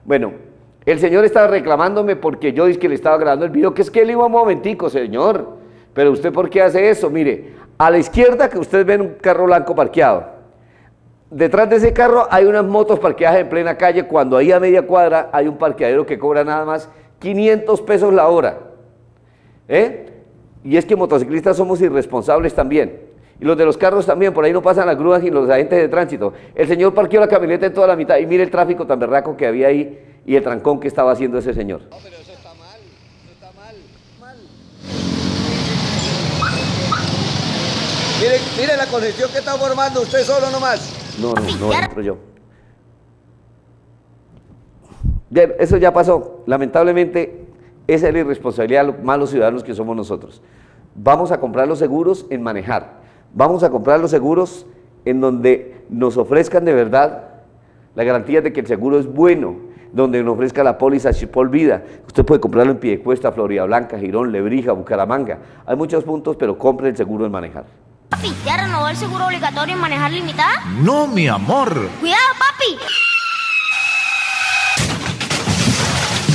Bueno, el señor estaba reclamándome porque yo dije que le estaba grabando el video, que es que él iba un momentico, señor. Pero usted, ¿por qué hace eso? Mire, A la izquierda que ustedes ven un carro blanco parqueado. Detrás de ese carro hay unas motos parqueadas en plena calle, cuando ahí a media cuadra hay un parqueadero que cobra nada más 500 pesos la hora. ¿Eh? Y es que motociclistas somos irresponsables también. Y los de los carros también, por ahí no pasan las grúas y los agentes de tránsito. El señor parqueó la camioneta en toda la mitad y mire el tráfico tan berraco que había ahí y el trancón que estaba haciendo ese señor. Mire, mire la conexión que está formando usted solo nomás. No, no, no entro yo. Bien, eso ya pasó. Lamentablemente, esa es la irresponsabilidad de los malos ciudadanos que somos nosotros. Vamos a comprar los seguros en manejar. Vamos a comprar los seguros en donde nos ofrezcan de verdad la garantía de que el seguro es bueno, donde nos ofrezca la póliza por vida. Usted puede comprarlo en Piedecuesta, Florida Blanca, Girón, Lebrija, Bucaramanga. Hay muchos puntos, pero compre el seguro en manejar. Papi, ¿ya renovó el seguro obligatorio en manejar limitada? No, mi amor. Cuidado, papi.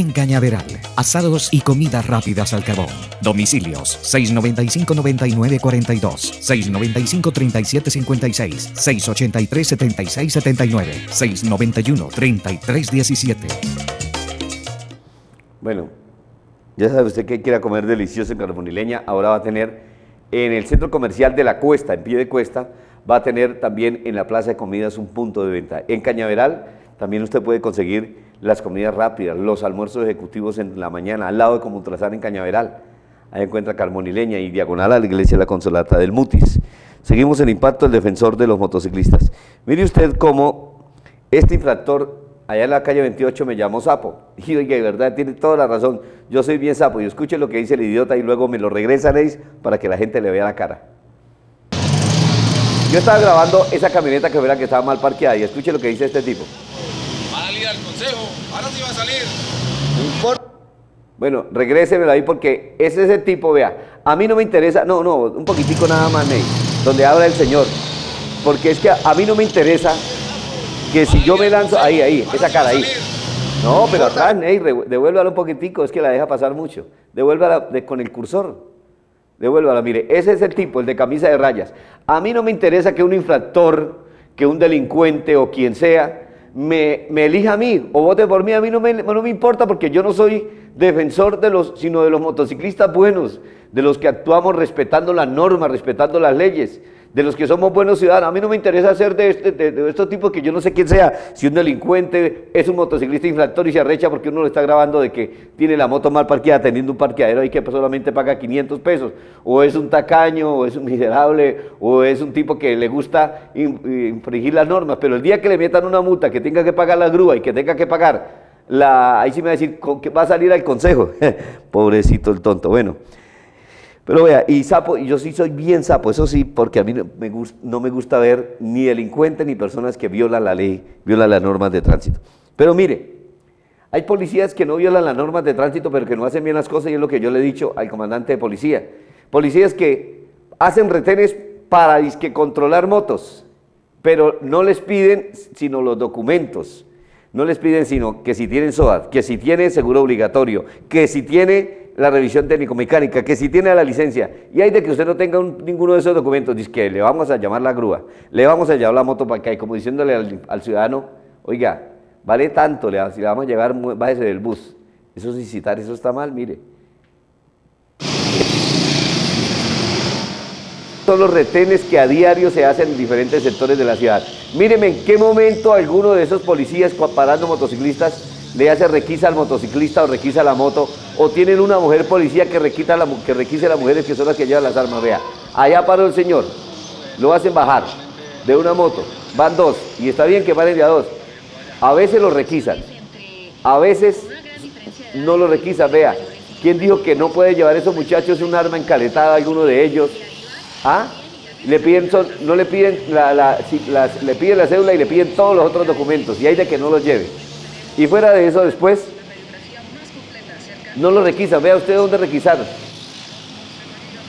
en Cañaveral. Asados y comidas rápidas al carbón. Domicilios 695-9942, 695-3756, 683-7679, 691-3317. Bueno, ya sabe usted que quiera comer delicioso en Carbonileña, ahora va a tener en el centro comercial de la Cuesta, en pie de Cuesta, va a tener también en la plaza de comidas un punto de venta. En Cañaveral también usted puede conseguir las comidas rápidas, los almuerzos ejecutivos en la mañana, al lado de Comutrazar en Cañaveral. Ahí encuentra Carmonileña y diagonal a la iglesia la Consolata del Mutis. Seguimos el impacto del defensor de los motociclistas. Mire usted cómo este infractor allá en la calle 28 me llamó sapo. Y oiga, de verdad, tiene toda la razón. Yo soy bien sapo y escuche lo que dice el idiota y luego me lo regresaréis para que la gente le vea la cara. Yo estaba grabando esa camioneta que verá que estaba mal parqueada y escuche lo que dice este tipo. Al consejo, ahora sí va a salir. Bueno, regrésemelo ahí porque es ese tipo, vea, a mí no me interesa, no, no, un poquitico nada más, Ney, donde habla el Señor, porque es que a, a mí no me interesa que si yo me lanzo, ahí, ahí, esa cara ahí. No, pero atrás, Ney, devuélvala un poquitico, es que la deja pasar mucho. Devuélvala de- con el cursor. Devuélvala, mire, ese es el tipo, el de camisa de rayas. A mí no me interesa que un infractor, que un delincuente o quien sea, me, me elija a mí o vote por mí. A mí no me, no me importa porque yo no soy defensor de los, sino de los motociclistas buenos, de los que actuamos respetando las normas, respetando las leyes, de los que somos buenos ciudadanos. A mí no me interesa ser de, este, de, de estos tipos que yo no sé quién sea, si un delincuente es un motociclista infractor y se arrecha porque uno lo está grabando de que tiene la moto mal parqueada teniendo un parqueadero ahí que solamente paga 500 pesos, o es un tacaño, o es un miserable, o es un tipo que le gusta in- infringir las normas, pero el día que le metan una multa, que tenga que pagar la grúa y que tenga que pagar la, ahí sí me va a decir va a salir al consejo, pobrecito el tonto, bueno. Pero vea, y sapo, yo sí soy bien sapo, eso sí, porque a mí no me, gus- no me gusta ver ni delincuentes ni personas que violan la ley, violan las normas de tránsito. Pero mire, hay policías que no violan las normas de tránsito, pero que no hacen bien las cosas, y es lo que yo le he dicho al comandante de policía. Policías que hacen retenes para disque controlar motos, pero no les piden sino los documentos. No les piden sino que si tienen SOAT, que si tiene seguro obligatorio, que si tiene la revisión técnico-mecánica, que si tiene la licencia. Y hay de que usted no tenga un- ninguno de esos documentos, dice que le vamos a llamar la grúa, le vamos a llevar la moto para acá, y como diciéndole al, ciudadano, oiga, vale tanto, si le vamos a llevar, bájese del bus. Eso es incitar, eso está mal, mire. Son los retenes que a diario se hacen en diferentes sectores de la ciudad. Míreme en qué momento alguno de esos policías parando motociclistas le hace requisa al motociclista o requisa la moto, o tienen una mujer policía que, requita que requise a las mujeres que son las que llevan las armas. Vea, allá paró el señor, lo hacen bajar de una moto, van dos, y está bien que paren de a dos. A veces lo requisan, a veces no lo requisan, vea. ¿Quién dijo que no puede llevar esos muchachos un arma encaletada a alguno de ellos? ¿Ah? Le piden, son- no le piden la, la- le piden la cédula y le piden todos los otros documentos, y hay de que no los lleve. Y fuera de eso después, no lo requisan. Vea usted dónde requisaron.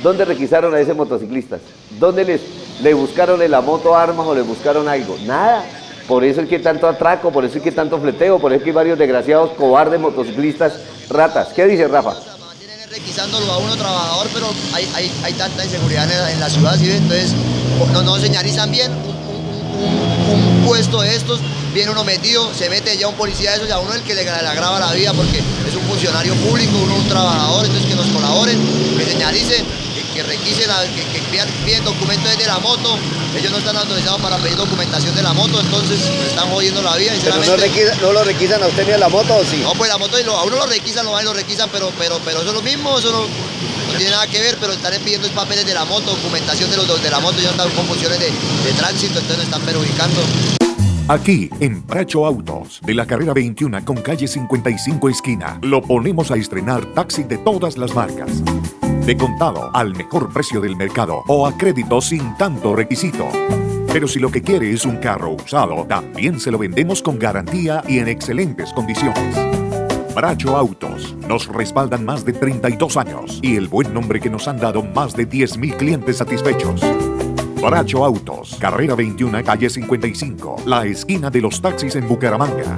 ¿Dónde requisaron a ese motociclista? ¿Dónde les, le buscaron en la moto armas o le buscaron algo? Nada. Por eso es que tanto atraco, por eso es que tanto fleteo, por eso es que hay varios desgraciados, cobardes, motociclistas, ratas. ¿Qué dice Rafa? requisándolo a uno trabajador, pero hay, hay, hay tanta inseguridad en la, en la ciudad, ¿sí? entonces no, no señalizan bien un puesto de estos, viene uno metido, se mete ya un policía de esos y a uno el que le, le agrava la vida porque es un funcionario público, uno un trabajador, entonces que nos colaboren, que señalicen, que, que requisen, que, que pidan, piden documentos desde la moto, ellos no están autorizados para pedir documentación de la moto, entonces me están jodiendo la vida, Pero no, requisa- no lo requisan a usted ni a la moto, ¿o sí? No, pues la moto y lo- a uno lo requisan, lo van y lo requisan, pero, pero, pero eso es lo mismo, eso no, no tiene nada que ver, pero están pidiendo es papeles de la moto, documentación de los de la moto, ya están con funciones de, de tránsito, entonces nos están perjudicando. Aquí, en Bracho Autos, de la carrera 21 con calle 55 esquina, lo ponemos a estrenar taxi de todas las marcas. De contado, al mejor precio del mercado o a crédito sin tanto requisito. Pero si lo que quiere es un carro usado, también se lo vendemos con garantía y en excelentes condiciones. Bracho Autos nos respaldan más de 32 años y el buen nombre que nos han dado más de 10.000 clientes satisfechos. Bracho Autos, carrera 21, calle 55, la esquina de los taxis en Bucaramanga.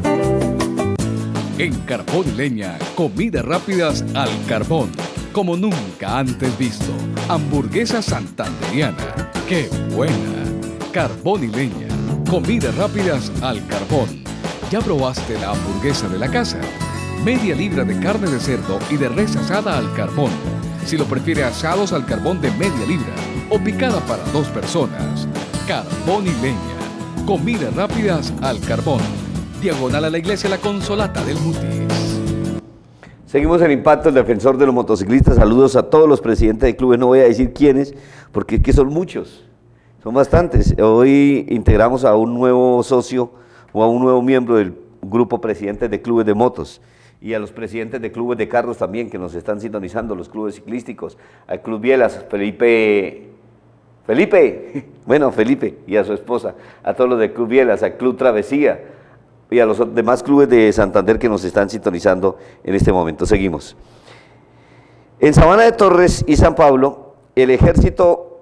En Carbón y Leña, comidas rápidas al carbón, como nunca antes visto. Hamburguesa santanderiana, qué buena. Carbón y Leña, comidas rápidas al carbón. ¿Ya probaste la hamburguesa de la casa? Media libra de carne de cerdo y de res asada al carbón. Si lo prefiere asados al carbón de media libra o picada para dos personas. Carbón y Leña, comidas rápidas al carbón. Diagonal a la iglesia La Consolata del Mutis. Seguimos el impacto del defensor de los motociclistas. Saludos a todos los presidentes de clubes. No voy a decir quiénes, porque es que son muchos. Son bastantes. Hoy integramos a un nuevo socio o a un nuevo miembro del grupo presidentes de clubes de motos y a los presidentes de clubes de carros también que nos están sintonizando, los clubes ciclísticos, al Club Bielas, Felipe, Felipe, bueno, Felipe y a su esposa, a todos los de Club Bielas, al Club Travesía y a los demás clubes de Santander que nos están sintonizando en este momento. Seguimos. En Sabana de Torres y San Pablo, el ejército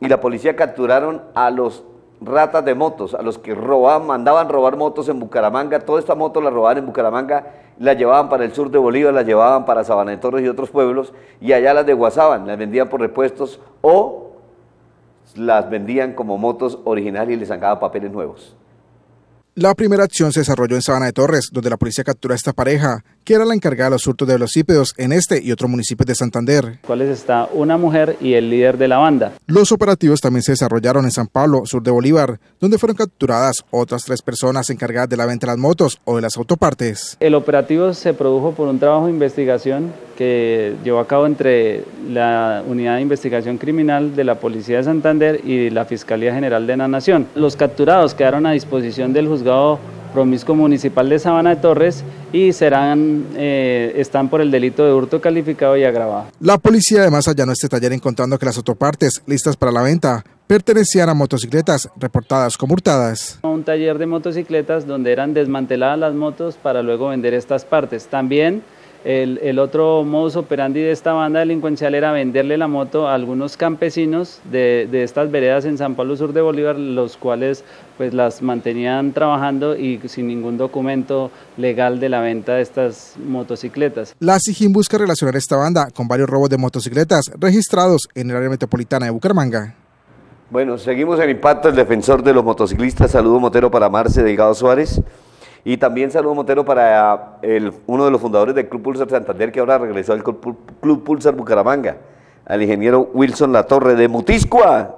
y la policía capturaron a los ratas de motos, a los que robaban, mandaban robar motos en Bucaramanga, todas estas motos las robaban en Bucaramanga, las llevaban para el sur de Bolívar, las llevaban para Sabana de Torres y otros pueblos, y allá las desguazaban, las vendían por repuestos o las vendían como motos originales y les sacaban papeles nuevos. La primera acción se desarrolló en Sabana de Torres, donde la policía capturó a esta pareja, que era la encargada de los hurtos de velocípedos en este y otros municipios de Santander. cuales está una mujer y el líder de la banda. Los operativos también se desarrollaron en San Pablo, sur de Bolívar, donde fueron capturadas otras tres personas encargadas de la venta de las motos o de las autopartes. El operativo se produjo por un trabajo de investigación que llevó a cabo entre la Unidad de Investigación Criminal de la Policía de Santander y la Fiscalía General de la Nación. Los capturados quedaron a disposición del juzgado promiscuo municipal de Sabana de Torres y serán, eh, están por el delito de hurto calificado y agravado. La policía además allanó este taller encontrando que las autopartes listas para la venta pertenecían a motocicletas reportadas como hurtadas. Un taller de motocicletas donde eran desmanteladas las motos para luego vender estas partes. También el, el otro modus operandi de esta banda delincuencial era venderle la moto a algunos campesinos de, de estas veredas en San Pablo Sur de Bolívar, los cuales pues las mantenían trabajando y sin ningún documento legal de la venta de estas motocicletas. La SIGIN busca relacionar esta banda con varios robos de motocicletas registrados en el área metropolitana de Bucaramanga. Bueno, seguimos el impacto del defensor de los motociclistas. Saludo Motero para Marce Delgado Suárez. Y también saludo Motero para el, uno de los fundadores del Club Pulsar Santander, que ahora regresó al Club Pulsar Bucaramanga. al ingeniero Wilson Latorre de Mutiscua,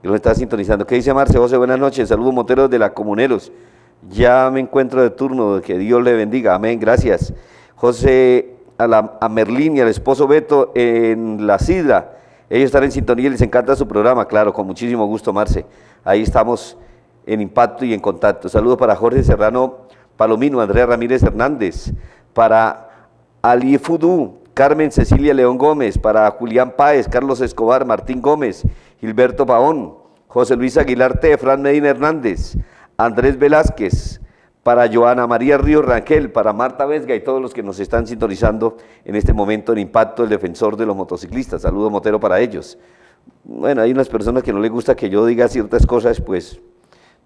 que nos está sintonizando. ¿Qué dice Marce? José, buenas noches. Saludos Moteros de la Comuneros. Ya me encuentro de turno, que Dios le bendiga. Amén, gracias. José, a, la, a Merlín y al esposo Beto en La Sidra. Ellos están en sintonía y les encanta su programa, claro, con muchísimo gusto, Marce. Ahí estamos en impacto y en contacto. Saludos para Jorge Serrano Palomino, Andrea Ramírez Hernández, para Ali Fudú, Carmen Cecilia León Gómez, para Julián Páez, Carlos Escobar, Martín Gómez, Gilberto Paón, José Luis Aguilar T, Fran Medina Hernández, Andrés Velázquez, para Joana María Río Rangel, para Marta Vesga y todos los que nos están sintonizando en este momento en Impacto, el defensor de los motociclistas. Saludo Motero para ellos. Bueno, hay unas personas que no les gusta que yo diga ciertas cosas, pues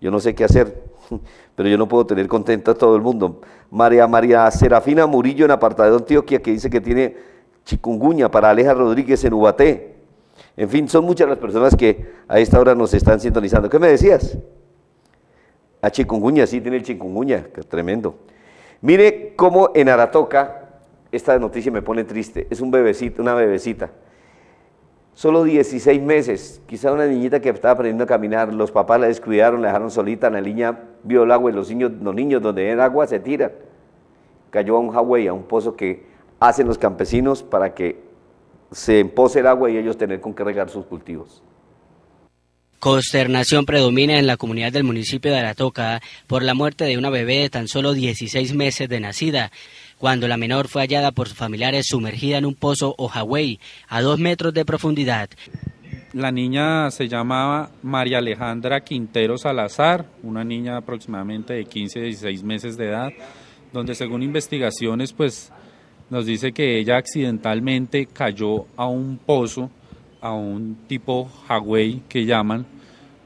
yo no sé qué hacer, pero yo no puedo tener contento a todo el mundo. María María Serafina Murillo en Apartado Antioquia, que dice que tiene chikunguña para Aleja Rodríguez en Ubaté. En fin, son muchas las personas que a esta hora nos están sintonizando. ¿Qué me decías? A chikungunya, sí, tiene el chikungunya, que tremendo. Mire cómo en Aratoca, esta noticia me pone triste, es un bebecito, una bebecita. Solo 16 meses, quizá una niñita que estaba aprendiendo a caminar, los papás la descuidaron, la dejaron solita, la niña vio el agua y los niños, los niños donde hay agua se tiran. Cayó a un highway, a un pozo que hacen los campesinos para que se empose el agua y ellos tener con qué regar sus cultivos. Consternación predomina en la comunidad del municipio de Aratoca por la muerte de una bebé de tan solo 16 meses de nacida, cuando la menor fue hallada por sus familiares sumergida en un pozo o Hawái a dos metros de profundidad. La niña se llamaba María Alejandra Quintero Salazar, una niña aproximadamente de 15 16 meses de edad, donde según investigaciones pues nos dice que ella accidentalmente cayó a un pozo, a un tipo Hawái que llaman,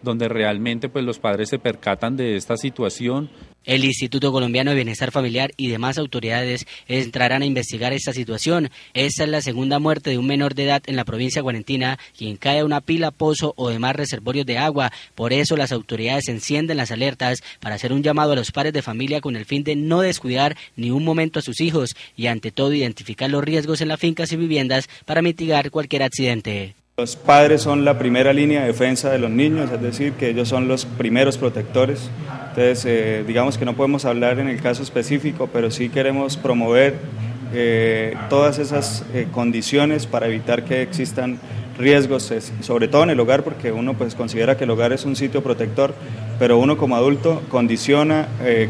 donde realmente pues los padres se percatan de esta situación. El Instituto Colombiano de Bienestar Familiar y demás autoridades entrarán a investigar esta situación. Esta es la segunda muerte de un menor de edad en la provincia guarentina, quien cae a una pila, pozo o demás reservorios de agua. Por eso las autoridades encienden las alertas para hacer un llamado a los padres de familia con el fin de no descuidar ni un momento a sus hijos y ante todo identificar los riesgos en las fincas y viviendas para mitigar cualquier accidente. Los padres son la primera línea de defensa de los niños, es decir, que ellos son los primeros protectores. Entonces, eh, digamos que no podemos hablar en el caso específico, pero sí queremos promover eh, todas esas eh, condiciones para evitar que existan riesgos, sobre todo en el hogar, porque uno pues considera que el hogar es un sitio protector, pero uno como adulto condiciona,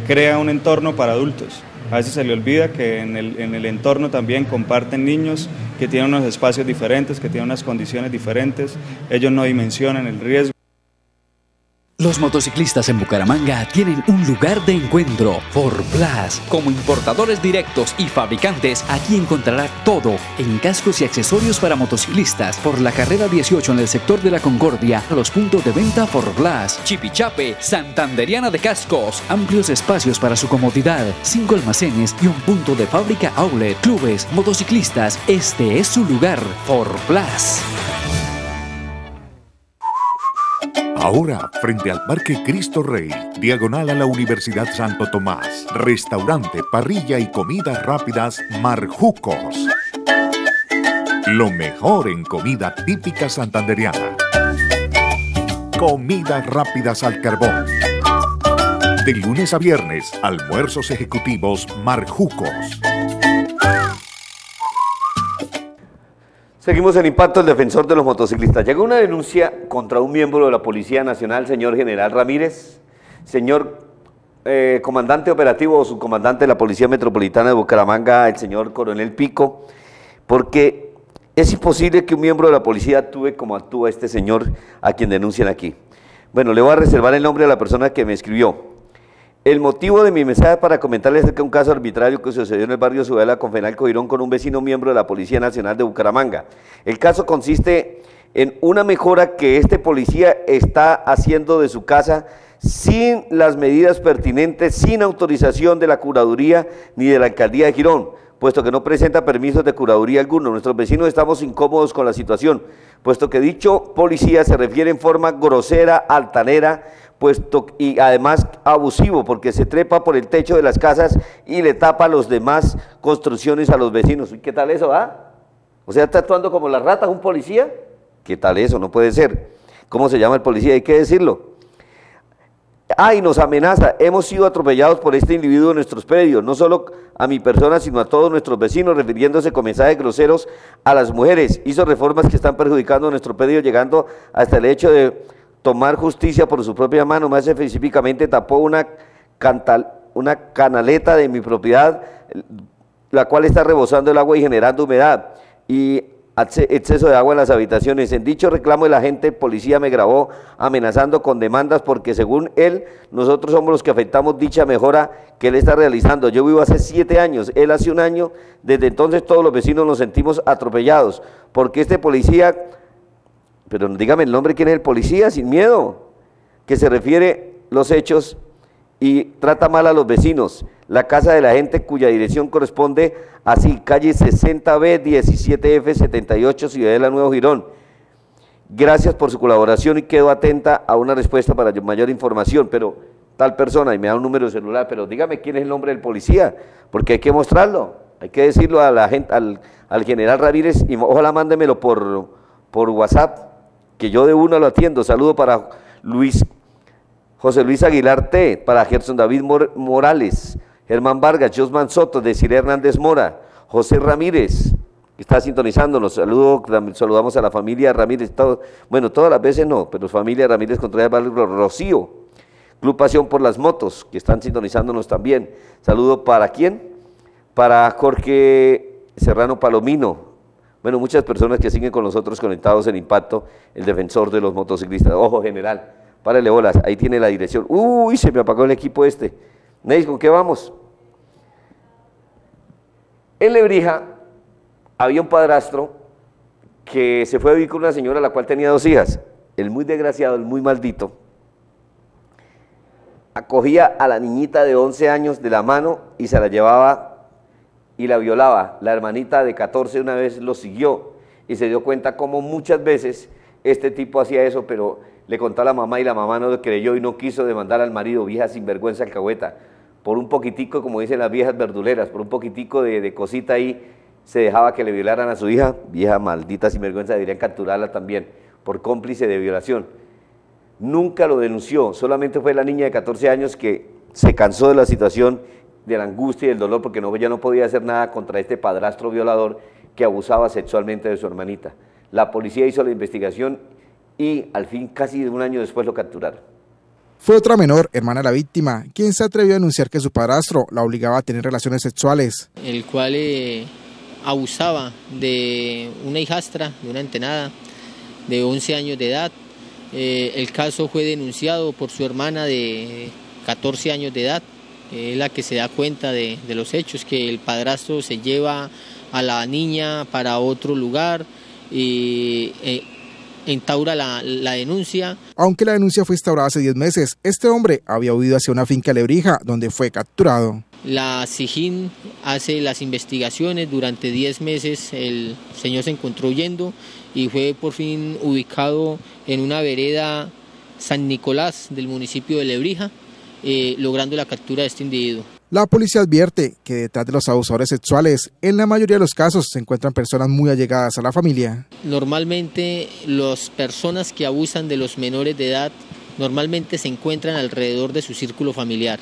crea un entorno para adultos. A veces se le olvida que en el, en el entorno también comparten niños que tienen unos espacios diferentes, que tienen unas condiciones diferentes, ellos no dimensionan el riesgo. Los motociclistas en Bucaramanga tienen un lugar de encuentro, Plus. Como importadores directos y fabricantes, aquí encontrará todo en cascos y accesorios para motociclistas por la carrera 18 en el sector de la Concordia, a los puntos de venta Plus. Chipichape, Santanderiana de Cascos, amplios espacios para su comodidad, cinco almacenes y un punto de fábrica outlet, clubes, motociclistas. Este es su lugar, Plus. Ahora, frente al Parque Cristo Rey, diagonal a la Universidad Santo Tomás, restaurante, parrilla y comidas rápidas Marjucos. Lo mejor en comida típica santanderiana. Comidas rápidas al carbón. De lunes a viernes, almuerzos ejecutivos Marjucos. Seguimos en impacto el defensor de los motociclistas. Llegó una denuncia contra un miembro de la Policía Nacional, señor General Ramírez, señor eh, comandante operativo o subcomandante de la Policía Metropolitana de Bucaramanga, el señor Coronel Pico, porque es imposible que un miembro de la policía actúe como actúa este señor a quien denuncian aquí. Bueno, le voy a reservar el nombre de la persona que me escribió. El motivo de mi mensaje es para comentarles acerca de un caso arbitrario que sucedió en el barrio Ciudadela con Fenal Coirón con un vecino miembro de la Policía Nacional de Bucaramanga. El caso consiste en una mejora que este policía está haciendo de su casa sin las medidas pertinentes, sin autorización de la curaduría ni de la alcaldía de Girón, puesto que no presenta permisos de curaduría alguno. Nuestros vecinos estamos incómodos con la situación, puesto que dicho policía se refiere en forma grosera, altanera, puesto y además abusivo porque se trepa por el techo de las casas y le tapa los demás construcciones a los vecinos. ¿Qué tal eso, ah? O sea, está actuando como las ratas un policía. ¿Qué tal eso? No puede ser. ¿Cómo se llama el policía? Hay que decirlo. Ay, nos amenaza. Hemos sido atropellados por este individuo en nuestros predios, no solo a mi persona, sino a todos nuestros vecinos, refiriéndose con mensajes groseros a las mujeres. Hizo reformas que están perjudicando nuestro predio, llegando hasta el hecho de tomar justicia por su propia mano. Más específicamente, tapó una, una canaleta de mi propiedad, la cual está rebosando el agua y generando humedad. Y exceso de agua en las habitaciones. En dicho reclamo el agente policía me grabó amenazando con demandas porque según él nosotros somos los que afectamos dicha mejora que él está realizando. Yo vivo hace siete años, él hace un año, desde entonces todos los vecinos nos sentimos atropellados porque este policía, pero dígame el nombre, ¿quién es el policía? Sin miedo, que se refiere los hechos y trata mal a los vecinos. La casa de la gente cuya dirección corresponde así, calle 60B 17F 78, Ciudadela Nuevo Girón. Gracias por su colaboración y quedo atenta a una respuesta para mayor información, pero tal persona, y me da un número de celular, pero dígame quién es el nombre del policía, porque hay que mostrarlo, hay que decirlo a la gente, al, general Ramírez, y ojalá mándemelo por, por WhatsApp, que yo de uno lo atiendo. Saludo para Luis José Luis Aguilar T, para Gerson David Morales, Germán Vargas, Josman Soto, Desiree Hernández Mora, José Ramírez, que está sintonizándonos, saludo, saludamos a la familia Ramírez, bueno, todas las veces no, pero familia Ramírez Contreras Rocío, Club Pasión por las Motos, que están sintonizándonos también. Saludo para quién? Para Jorge Serrano Palomino, bueno, muchas personas que siguen con nosotros conectados en Impacto, el defensor de los motociclistas, ojo general, Párale bolas, ahí tiene la dirección. Uy, se me apagó el equipo este. Neis, ¿con qué vamos? En Lebrija había un padrastro que se fue a vivir con una señora la cual tenía dos hijas. El muy desgraciado, el muy maldito, acogía a la niñita de 11 años de la mano y se la llevaba y la violaba. La hermanita de 14 una vez lo siguió y se dio cuenta cómo muchas veces este tipo hacía eso, pero le contó a la mamá y la mamá no le creyó y no quiso demandar al marido, vieja sinvergüenza alcahueta. Por un poquitico, como dicen las viejas verduleras, por un poquitico de, cosita ahí, se dejaba que le violaran a su hija, vieja maldita sinvergüenza, deberían capturarla también, por cómplice de violación. Nunca lo denunció, solamente fue la niña de 14 años que se cansó de la situación, de la angustia y del dolor, porque no, ya no podía hacer nada contra este padrastro violador que abusaba sexualmente de su hermanita. La policía hizo la investigación y al fin, casi un año después, lo capturaron. Fue otra menor, hermana de la víctima, quien se atrevió a anunciar que su padrastro la obligaba a tener relaciones sexuales. El cual eh, abusaba de una hijastra, de una entenada, de 11 años de edad. Eh, el caso fue denunciado por su hermana de 14 años de edad, es la que se da cuenta de, de los hechos, que el padrastro se lleva a la niña para otro lugar y eh, instaura la, denuncia. Aunque la denuncia fue instaurada hace 10 meses, este hombre había huido hacia una finca lebrija donde fue capturado. La SIJIN hace las investigaciones, durante 10 meses el señor se encontró huyendo y fue por fin ubicado en una vereda San Nicolás del municipio de Lebrija, eh, logrando la captura de este individuo. La policía advierte que detrás de los abusadores sexuales, en la mayoría de los casos, se encuentran personas muy allegadas a la familia. Normalmente las personas que abusan de los menores de edad normalmente se encuentran alrededor de su círculo familiar.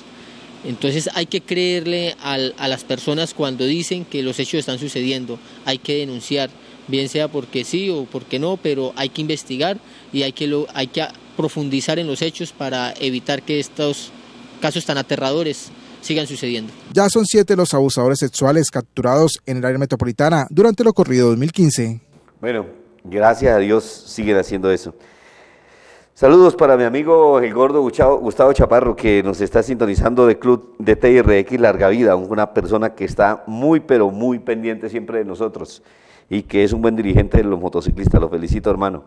Entonces hay que creerle a las personas cuando dicen que los hechos están sucediendo. Hay que denunciar, bien sea porque sí o porque no, pero hay que investigar y hay que, hay que profundizar en los hechos para evitar que estos casos tan aterradores sigan sucediendo. Ya son siete los abusadores sexuales capturados en el área metropolitana durante lo corrido 2015. Bueno, gracias a Dios siguen haciendo eso. Saludos para mi amigo el gordo Gustavo Chaparro que nos está sintonizando de Club de TRX Larga Vida, una persona que está muy pero muy pendiente siempre de nosotros y que es un buen dirigente de los motociclistas. Lo felicito hermano.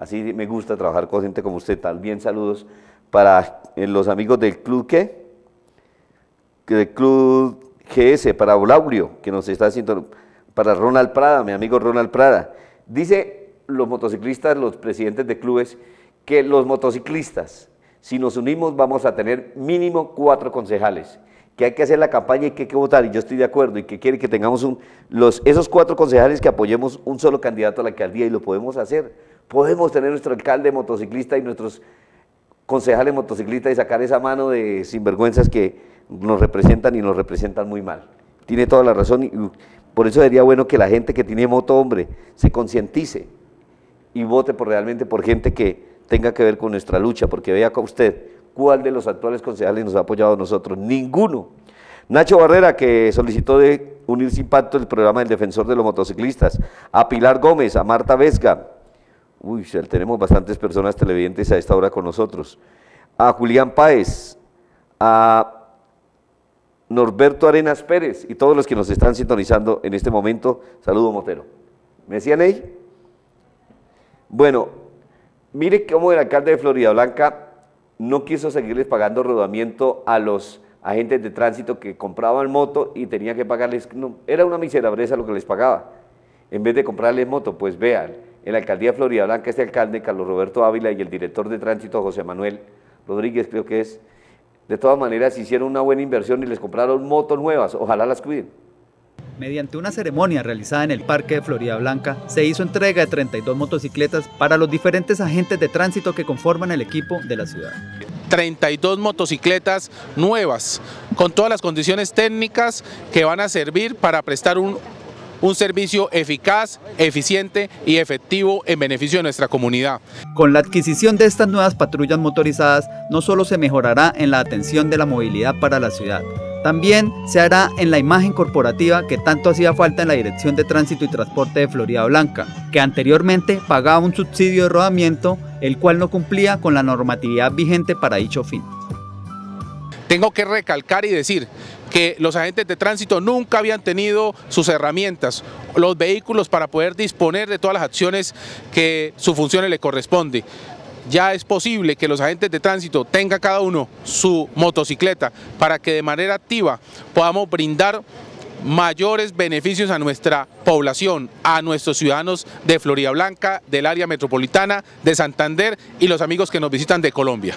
Así me gusta trabajar con gente como usted. También saludos para eh, los amigos del Club ¿qué? del Club GS, para Blaulio, que nos está haciendo, para Ronald Prada, mi amigo Ronald Prada. Dice los motociclistas, los presidentes de clubes, que los motociclistas, si nos unimos, vamos a tener mínimo cuatro concejales que hay que hacer la campaña y que hay que votar, y yo estoy de acuerdo, y que quiere que tengamos un, los, esos cuatro concejales que apoyemos un solo candidato a la alcaldía, y lo podemos hacer. Podemos tener nuestro alcalde motociclista y nuestros concejales motociclistas y sacar esa mano de sinvergüenzas que nos representan y nos representan muy mal. Tiene toda la razón, y por eso sería bueno que la gente que tiene moto, hombre, se concientice y vote por realmente por gente que tenga que ver con nuestra lucha, porque vea usted, ¿Cuál de los actuales concejales nos ha apoyado a nosotros? Ninguno. Nacho Barrera, que solicitó de unir sin pacto el programa del defensor de los motociclistas. A Pilar Gómez, a Marta Vesga. Uy, tenemos bastantes personas televidentes a esta hora con nosotros. A Julián Páez, a Norberto Arenas Pérez y todos los que nos están sintonizando en este momento. Saludo, Motero. ¿Me decían ahí? Bueno, mire cómo el alcalde de Florida Blanca no quiso seguirles pagando rodamiento a los agentes de tránsito que compraban moto y tenía que pagarles, era una miserabreza lo que les pagaba. En vez de comprarles moto, pues vean, en la alcaldía de Florida Blanca este alcalde, Carlos Roberto Ávila, y el director de tránsito, José Manuel Rodríguez, creo que es, de todas maneras hicieron una buena inversión y les compraron motos nuevas, ojalá las cuiden. Mediante una ceremonia realizada en el Parque de Florida Blanca, se hizo entrega de 32 motocicletas para los diferentes agentes de tránsito que conforman el equipo de la ciudad. 32 motocicletas nuevas, con todas las condiciones técnicas que van a servir para prestar un, un servicio eficaz, eficiente y efectivo en beneficio de nuestra comunidad. Con la adquisición de estas nuevas patrullas motorizadas, no solo se mejorará en la atención de la movilidad para la ciudad, también se hará en la imagen corporativa que tanto hacía falta en la Dirección de Tránsito y Transporte de Florida Blanca, que anteriormente pagaba un subsidio de rodamiento, el cual no cumplía con la normatividad vigente para dicho fin. Tengo que recalcar y decir que los agentes de tránsito nunca habían tenido sus herramientas, los vehículos para poder disponer de todas las acciones que su función le corresponde ya es posible que los agentes de tránsito tengan cada uno su motocicleta para que de manera activa podamos brindar mayores beneficios a nuestra población, a nuestros ciudadanos de Florida Blanca, del área metropolitana, de Santander y los amigos que nos visitan de Colombia.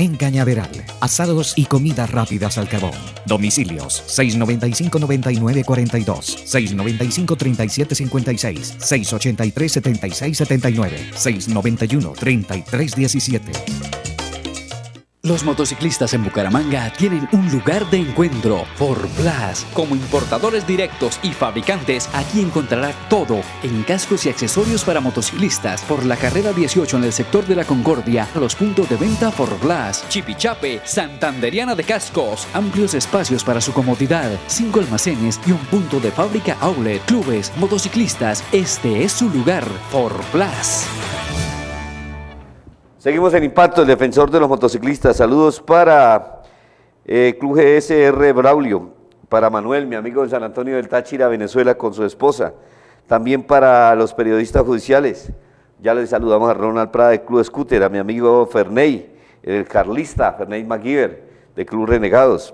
en Cañaveral. Asados y comidas rápidas al carbón. Domicilios 695-9942, 695-3756, 683-7679, 691-3317. Los motociclistas en Bucaramanga tienen un lugar de encuentro, por Blas. Como importadores directos y fabricantes, aquí encontrará todo en cascos y accesorios para motociclistas por la carrera 18 en el sector de la Concordia, los puntos de venta por Blas, Chipichape, Santanderiana de Cascos, amplios espacios para su comodidad, cinco almacenes y un punto de fábrica outlet, clubes, motociclistas. Este es su lugar, por Blas. Seguimos en Impacto, el defensor de los motociclistas. Saludos para eh, Club GSR Braulio, para Manuel, mi amigo de San Antonio del Táchira, Venezuela, con su esposa. También para los periodistas judiciales. Ya les saludamos a Ronald Prada de Club Scooter, a mi amigo Ferney, el carlista, Ferney McGiver, de Club Renegados.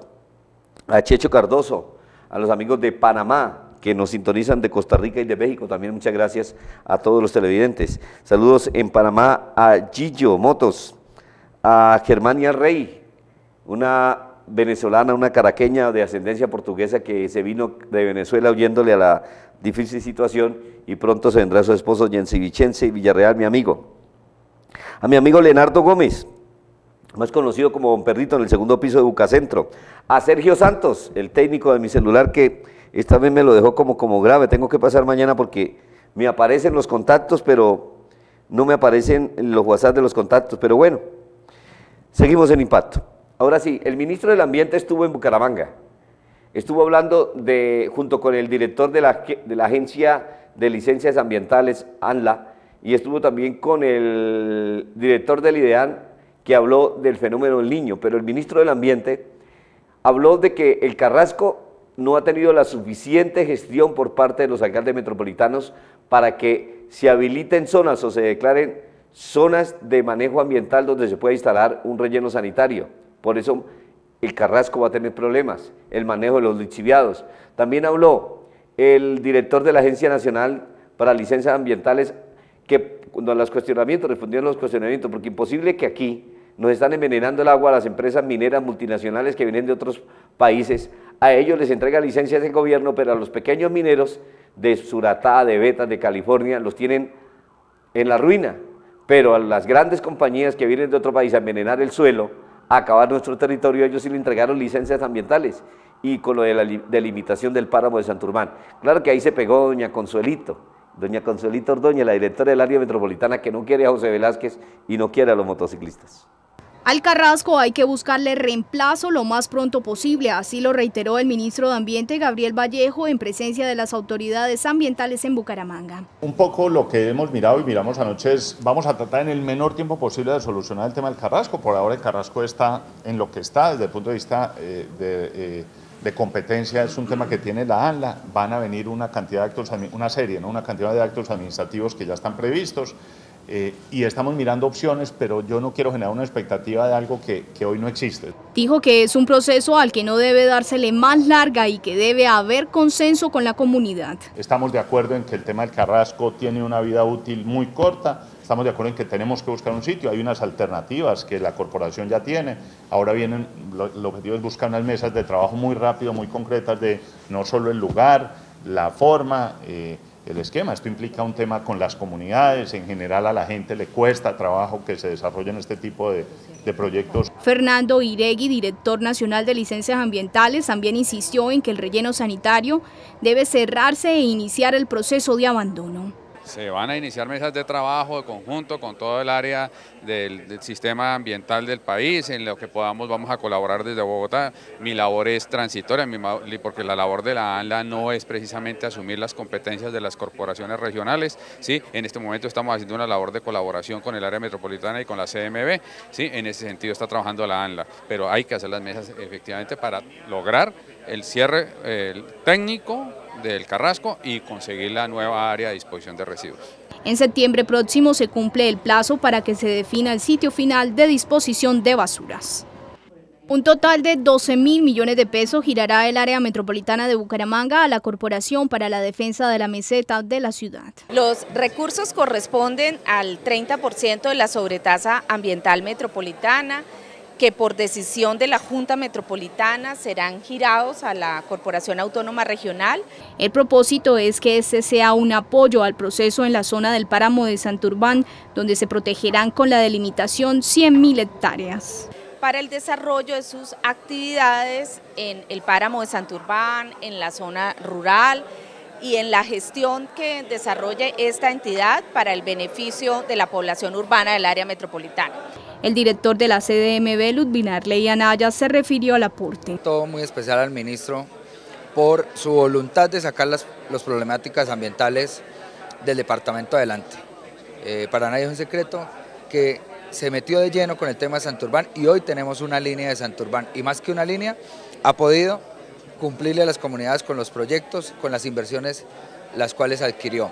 A Checho Cardoso, a los amigos de Panamá, que nos sintonizan de Costa Rica y de México. También muchas gracias a todos los televidentes. Saludos en Panamá a Gillo Motos, a Germania Rey, una venezolana, una caraqueña de ascendencia portuguesa que se vino de Venezuela huyéndole a la difícil situación y pronto se vendrá su esposo Jensi Vicente Villarreal, mi amigo. A mi amigo Leonardo Gómez, más conocido como Don Perrito en el segundo piso de Bucacentro. A Sergio Santos, el técnico de mi celular que esta vez me lo dejó como, grave, tengo que pasar mañana porque me aparecen los contactos, pero no me aparecen los WhatsApp de los contactos, pero bueno, seguimos en impacto. Ahora sí, el ministro del Ambiente estuvo en Bucaramanga, estuvo hablando de, junto con el director de la, de la Agencia de Licencias Ambientales, ANLA, y estuvo también con el director del IDEAN, que habló del fenómeno del niño, pero el ministro del Ambiente habló de que el Carrasco no ha tenido la suficiente gestión por parte de los alcaldes metropolitanos para que se habiliten zonas o se declaren zonas de manejo ambiental donde se pueda instalar un relleno sanitario. Por eso el Carrasco va a tener problemas, el manejo de los lixiviados. También habló el director de la Agencia Nacional para Licencias Ambientales que cuando los cuestionamientos, respondieron a los cuestionamientos, porque imposible que aquí nos están envenenando el agua a las empresas mineras multinacionales que vienen de otros países, a ellos les entrega licencias el gobierno, pero a los pequeños mineros de Suratá, de Betas, de California, los tienen en la ruina, pero a las grandes compañías que vienen de otro país a envenenar el suelo, a acabar nuestro territorio, ellos sí le entregaron licencias ambientales y con lo de la delimitación del páramo de Santurbán. Claro que ahí se pegó doña Consuelito, doña Consuelito Ordoña, la directora del área metropolitana, que no quiere a José Velázquez y no quiere a los motociclistas. Al Carrasco hay que buscarle reemplazo lo más pronto posible, así lo reiteró el ministro de Ambiente Gabriel Vallejo en presencia de las autoridades ambientales en Bucaramanga. Un poco lo que hemos mirado y miramos anoche es, vamos a tratar en el menor tiempo posible de solucionar el tema del Carrasco. Por ahora el Carrasco está en lo que está desde el punto de vista eh, de... Eh, de competencia es un tema que tiene la ANLA, van a venir una cantidad de actos, una serie, ¿no? una cantidad de actos administrativos que ya están previstos eh, y estamos mirando opciones, pero yo no quiero generar una expectativa de algo que, que, hoy no existe. Dijo que es un proceso al que no debe dársele más larga y que debe haber consenso con la comunidad. Estamos de acuerdo en que el tema del Carrasco tiene una vida útil muy corta, estamos de acuerdo en que tenemos que buscar un sitio, hay unas alternativas que la corporación ya tiene, ahora vienen, lo, el objetivo es buscar unas mesas de trabajo muy rápido, muy concretas de no solo el lugar, la forma, eh, el esquema. Esto implica un tema con las comunidades, en general a la gente le cuesta trabajo que se desarrollen este tipo de, de proyectos. Fernando Iregui, director nacional de licencias ambientales, también insistió en que el relleno sanitario debe cerrarse e iniciar el proceso de abandono. Se van a iniciar mesas de trabajo de conjunto con todo el área del, sistema ambiental del país, en lo que podamos vamos a colaborar desde Bogotá. Mi labor es transitoria, porque la labor de la ANLA no es precisamente asumir las competencias de las corporaciones regionales. ¿sí? En este momento estamos haciendo una labor de colaboración con el área metropolitana y con la CMB. ¿sí? En ese sentido está trabajando la ANLA, pero hay que hacer las mesas efectivamente para lograr el cierre técnico del Carrasco y conseguir la nueva área de disposición de residuos. En septiembre próximo se cumple el plazo para que se defina el sitio final de disposición de basuras. Un total de 12 mil millones de pesos girará el área metropolitana de Bucaramanga a la Corporación para la Defensa de la Meseta de la ciudad. Los recursos corresponden al 30% de la sobretasa ambiental metropolitana, que por decisión de la Junta Metropolitana serán girados a la Corporación Autónoma Regional. El propósito es que este sea un apoyo al proceso en la zona del páramo de Santurbán, donde se protegerán con la delimitación 100.000 hectáreas para el desarrollo de sus actividades en el páramo de Santurbán, en la zona rural, y en la gestión que desarrolle esta entidad para el beneficio de la población urbana del área metropolitana. El director de la CDMB, Ludvinar Ley Anaya, se refirió al aporte. Todo muy especial al ministro por su voluntad de sacar las problemáticas ambientales del departamento adelante. Eh, para nadie es un secreto que se metió de lleno con el tema de Santurbán y hoy tenemos una línea de Santurbán y más que una línea ha podido cumplirle a las comunidades con los proyectos, con las inversiones las cuales adquirió.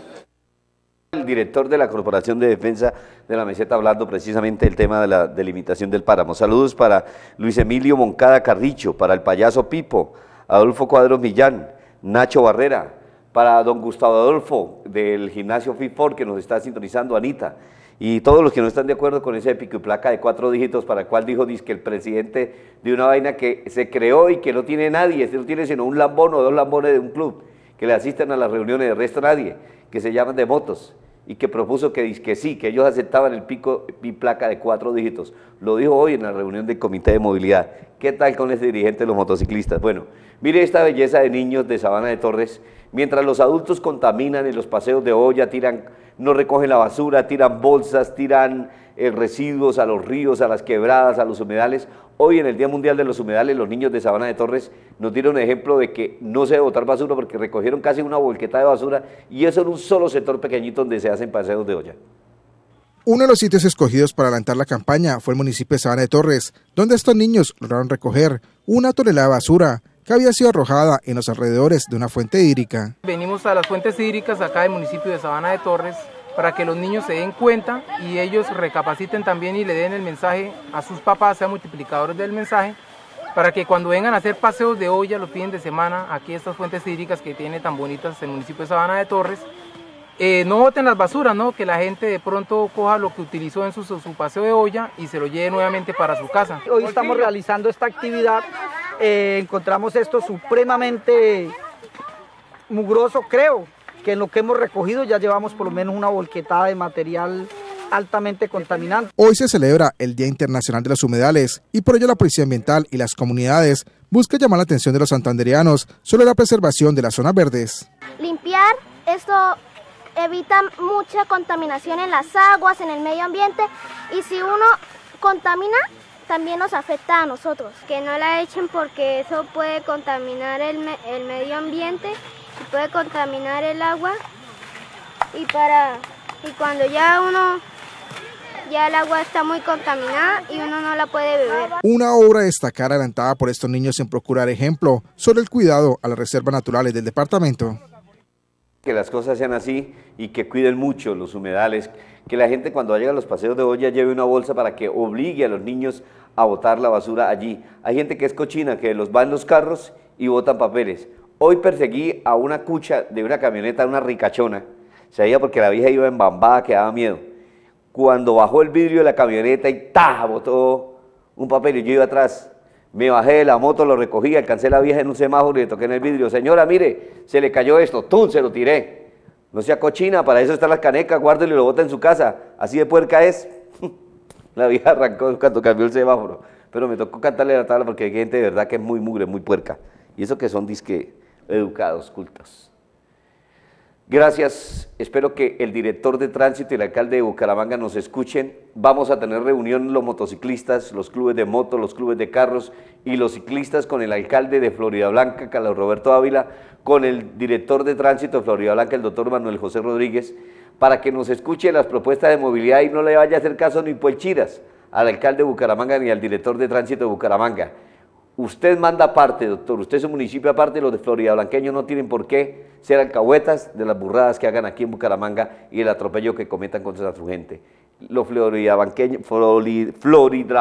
El director de la Corporación de Defensa de la Meseta hablando precisamente del tema de la delimitación del páramo. Saludos para Luis Emilio Moncada Carricho, para el payaso Pipo, Adolfo Cuadros Millán, Nacho Barrera, para don Gustavo Adolfo del gimnasio FIFOR que nos está sintonizando, Anita, y todos los que no están de acuerdo con ese pico y placa de cuatro dígitos para el cual dijo que el presidente de una vaina que se creó y que no tiene nadie, no tiene sino un lambón o dos lambones de un club que le asisten a las reuniones, de resto nadie, que se llaman de motos y que propuso que, sí, que ellos aceptaban el pico y placa de cuatro dígitos. Lo dijo hoy en la reunión del Comité de Movilidad. ¿Qué tal con ese dirigente de los motociclistas? Bueno, mire esta belleza de niños de Sabana de Torres. Mientras los adultos contaminan en los paseos de olla, tiran, no recogen la basura, tiran bolsas, tiran eh, residuos a los ríos, a las quebradas, a los humedales. Hoy en el Día Mundial de los Humedales, los niños de Sabana de Torres nos dieron ejemplo de que no se debe botar basura porque recogieron casi una volqueta de basura y eso en un solo sector pequeñito donde se hacen paseos de olla. Uno de los sitios escogidos para adelantar la campaña fue el municipio de Sabana de Torres, donde estos niños lograron recoger una tonelada de basura que había sido arrojada en los alrededores de una fuente hídrica. Venimos a las fuentes hídricas acá del municipio de Sabana de Torres para que los niños se den cuenta y ellos recapaciten también y le den el mensaje a sus papás, sean multiplicadores del mensaje, para que cuando vengan a hacer paseos de olla los fines de semana, aquí estas fuentes hídricas que tiene tan bonitas el municipio de Sabana de Torres, eh, no boten las basuras, ¿no? que la gente de pronto coja lo que utilizó en su, su, paseo de olla y se lo lleve nuevamente para su casa. Hoy estamos realizando esta actividad, eh, encontramos esto supremamente mugroso, creo que en lo que hemos recogido ya llevamos por lo menos una volquetada de material altamente contaminante. Hoy se celebra el Día Internacional de los Humedales y por ello la Policía Ambiental y las comunidades buscan llamar la atención de los santanderianos sobre la preservación de las zonas verdes. Limpiar esto evita mucha contaminación en las aguas, en el medio ambiente y si uno contamina también nos afecta a nosotros. Que no la echen porque eso puede contaminar el, me el medio ambiente y puede contaminar el agua y para y cuando ya uno ya el agua está muy contaminada y uno no la puede beber. Una obra destacada adelantada por estos niños en procurar ejemplo sobre el cuidado a las reservas naturales del departamento que las cosas sean así y que cuiden mucho los humedales, que la gente cuando llega a los paseos de olla lleve una bolsa para que obligue a los niños a botar la basura allí. Hay gente que es cochina, que los va en los carros y botan papeles. Hoy perseguí a una cucha de una camioneta, una ricachona, se veía porque la vieja iba embambada, que daba miedo. Cuando bajó el vidrio de la camioneta y ¡ta! botó un papel y yo iba atrás me bajé de la moto, lo recogí, alcancé a la vieja en un semáforo y le toqué en el vidrio. Señora, mire, se le cayó esto, ¡tum! Se lo tiré. No sea cochina, para eso está la caneca, guárdelo y lo bota en su casa. Así de puerca es. la vieja arrancó cuando cambió el semáforo. Pero me tocó cantarle la tabla porque hay gente de verdad que es muy mugre, muy puerca. Y eso que son disque educados, cultos. Gracias, espero que el director de tránsito y el alcalde de Bucaramanga nos escuchen. Vamos a tener reunión los motociclistas, los clubes de moto, los clubes de carros y los ciclistas con el alcalde de Florida Blanca, Carlos Roberto Ávila, con el director de tránsito de Florida Blanca, el doctor Manuel José Rodríguez, para que nos escuche las propuestas de movilidad y no le vaya a hacer caso ni por chiras al alcalde de Bucaramanga ni al director de tránsito de Bucaramanga. Usted manda aparte, doctor, usted es un municipio aparte, los de Florida Blanqueños no tienen por qué ser alcahuetas de las burradas que hagan aquí en Bucaramanga y el atropello que cometan contra su gente. Los Florida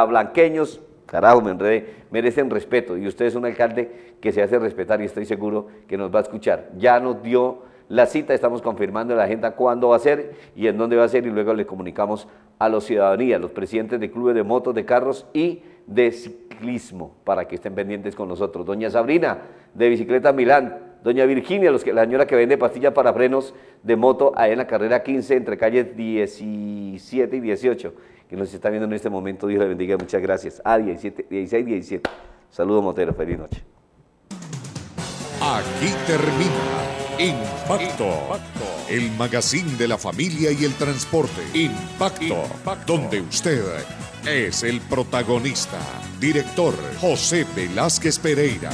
Blanqueños, carajo, me enredé, merecen respeto y usted es un alcalde que se hace respetar y estoy seguro que nos va a escuchar. Ya nos dio la cita, estamos confirmando la agenda cuándo va a ser y en dónde va a ser y luego le comunicamos a los ciudadanía, los presidentes de clubes de motos, de carros y de ciclismo, para que estén pendientes con nosotros. Doña Sabrina, de Bicicleta Milán, doña Virginia, los que, la señora que vende pastillas para frenos de moto ahí en la carrera 15 entre calles 17 y 18, que nos está viendo en este momento, Dios le bendiga, muchas gracias. Ah, 17, 16, 17. Saludos Motero, feliz noche. Aquí termina Impacto, el magazine de la familia y el transporte. Impacto, donde usted es el protagonista. Director José Velázquez Pereira.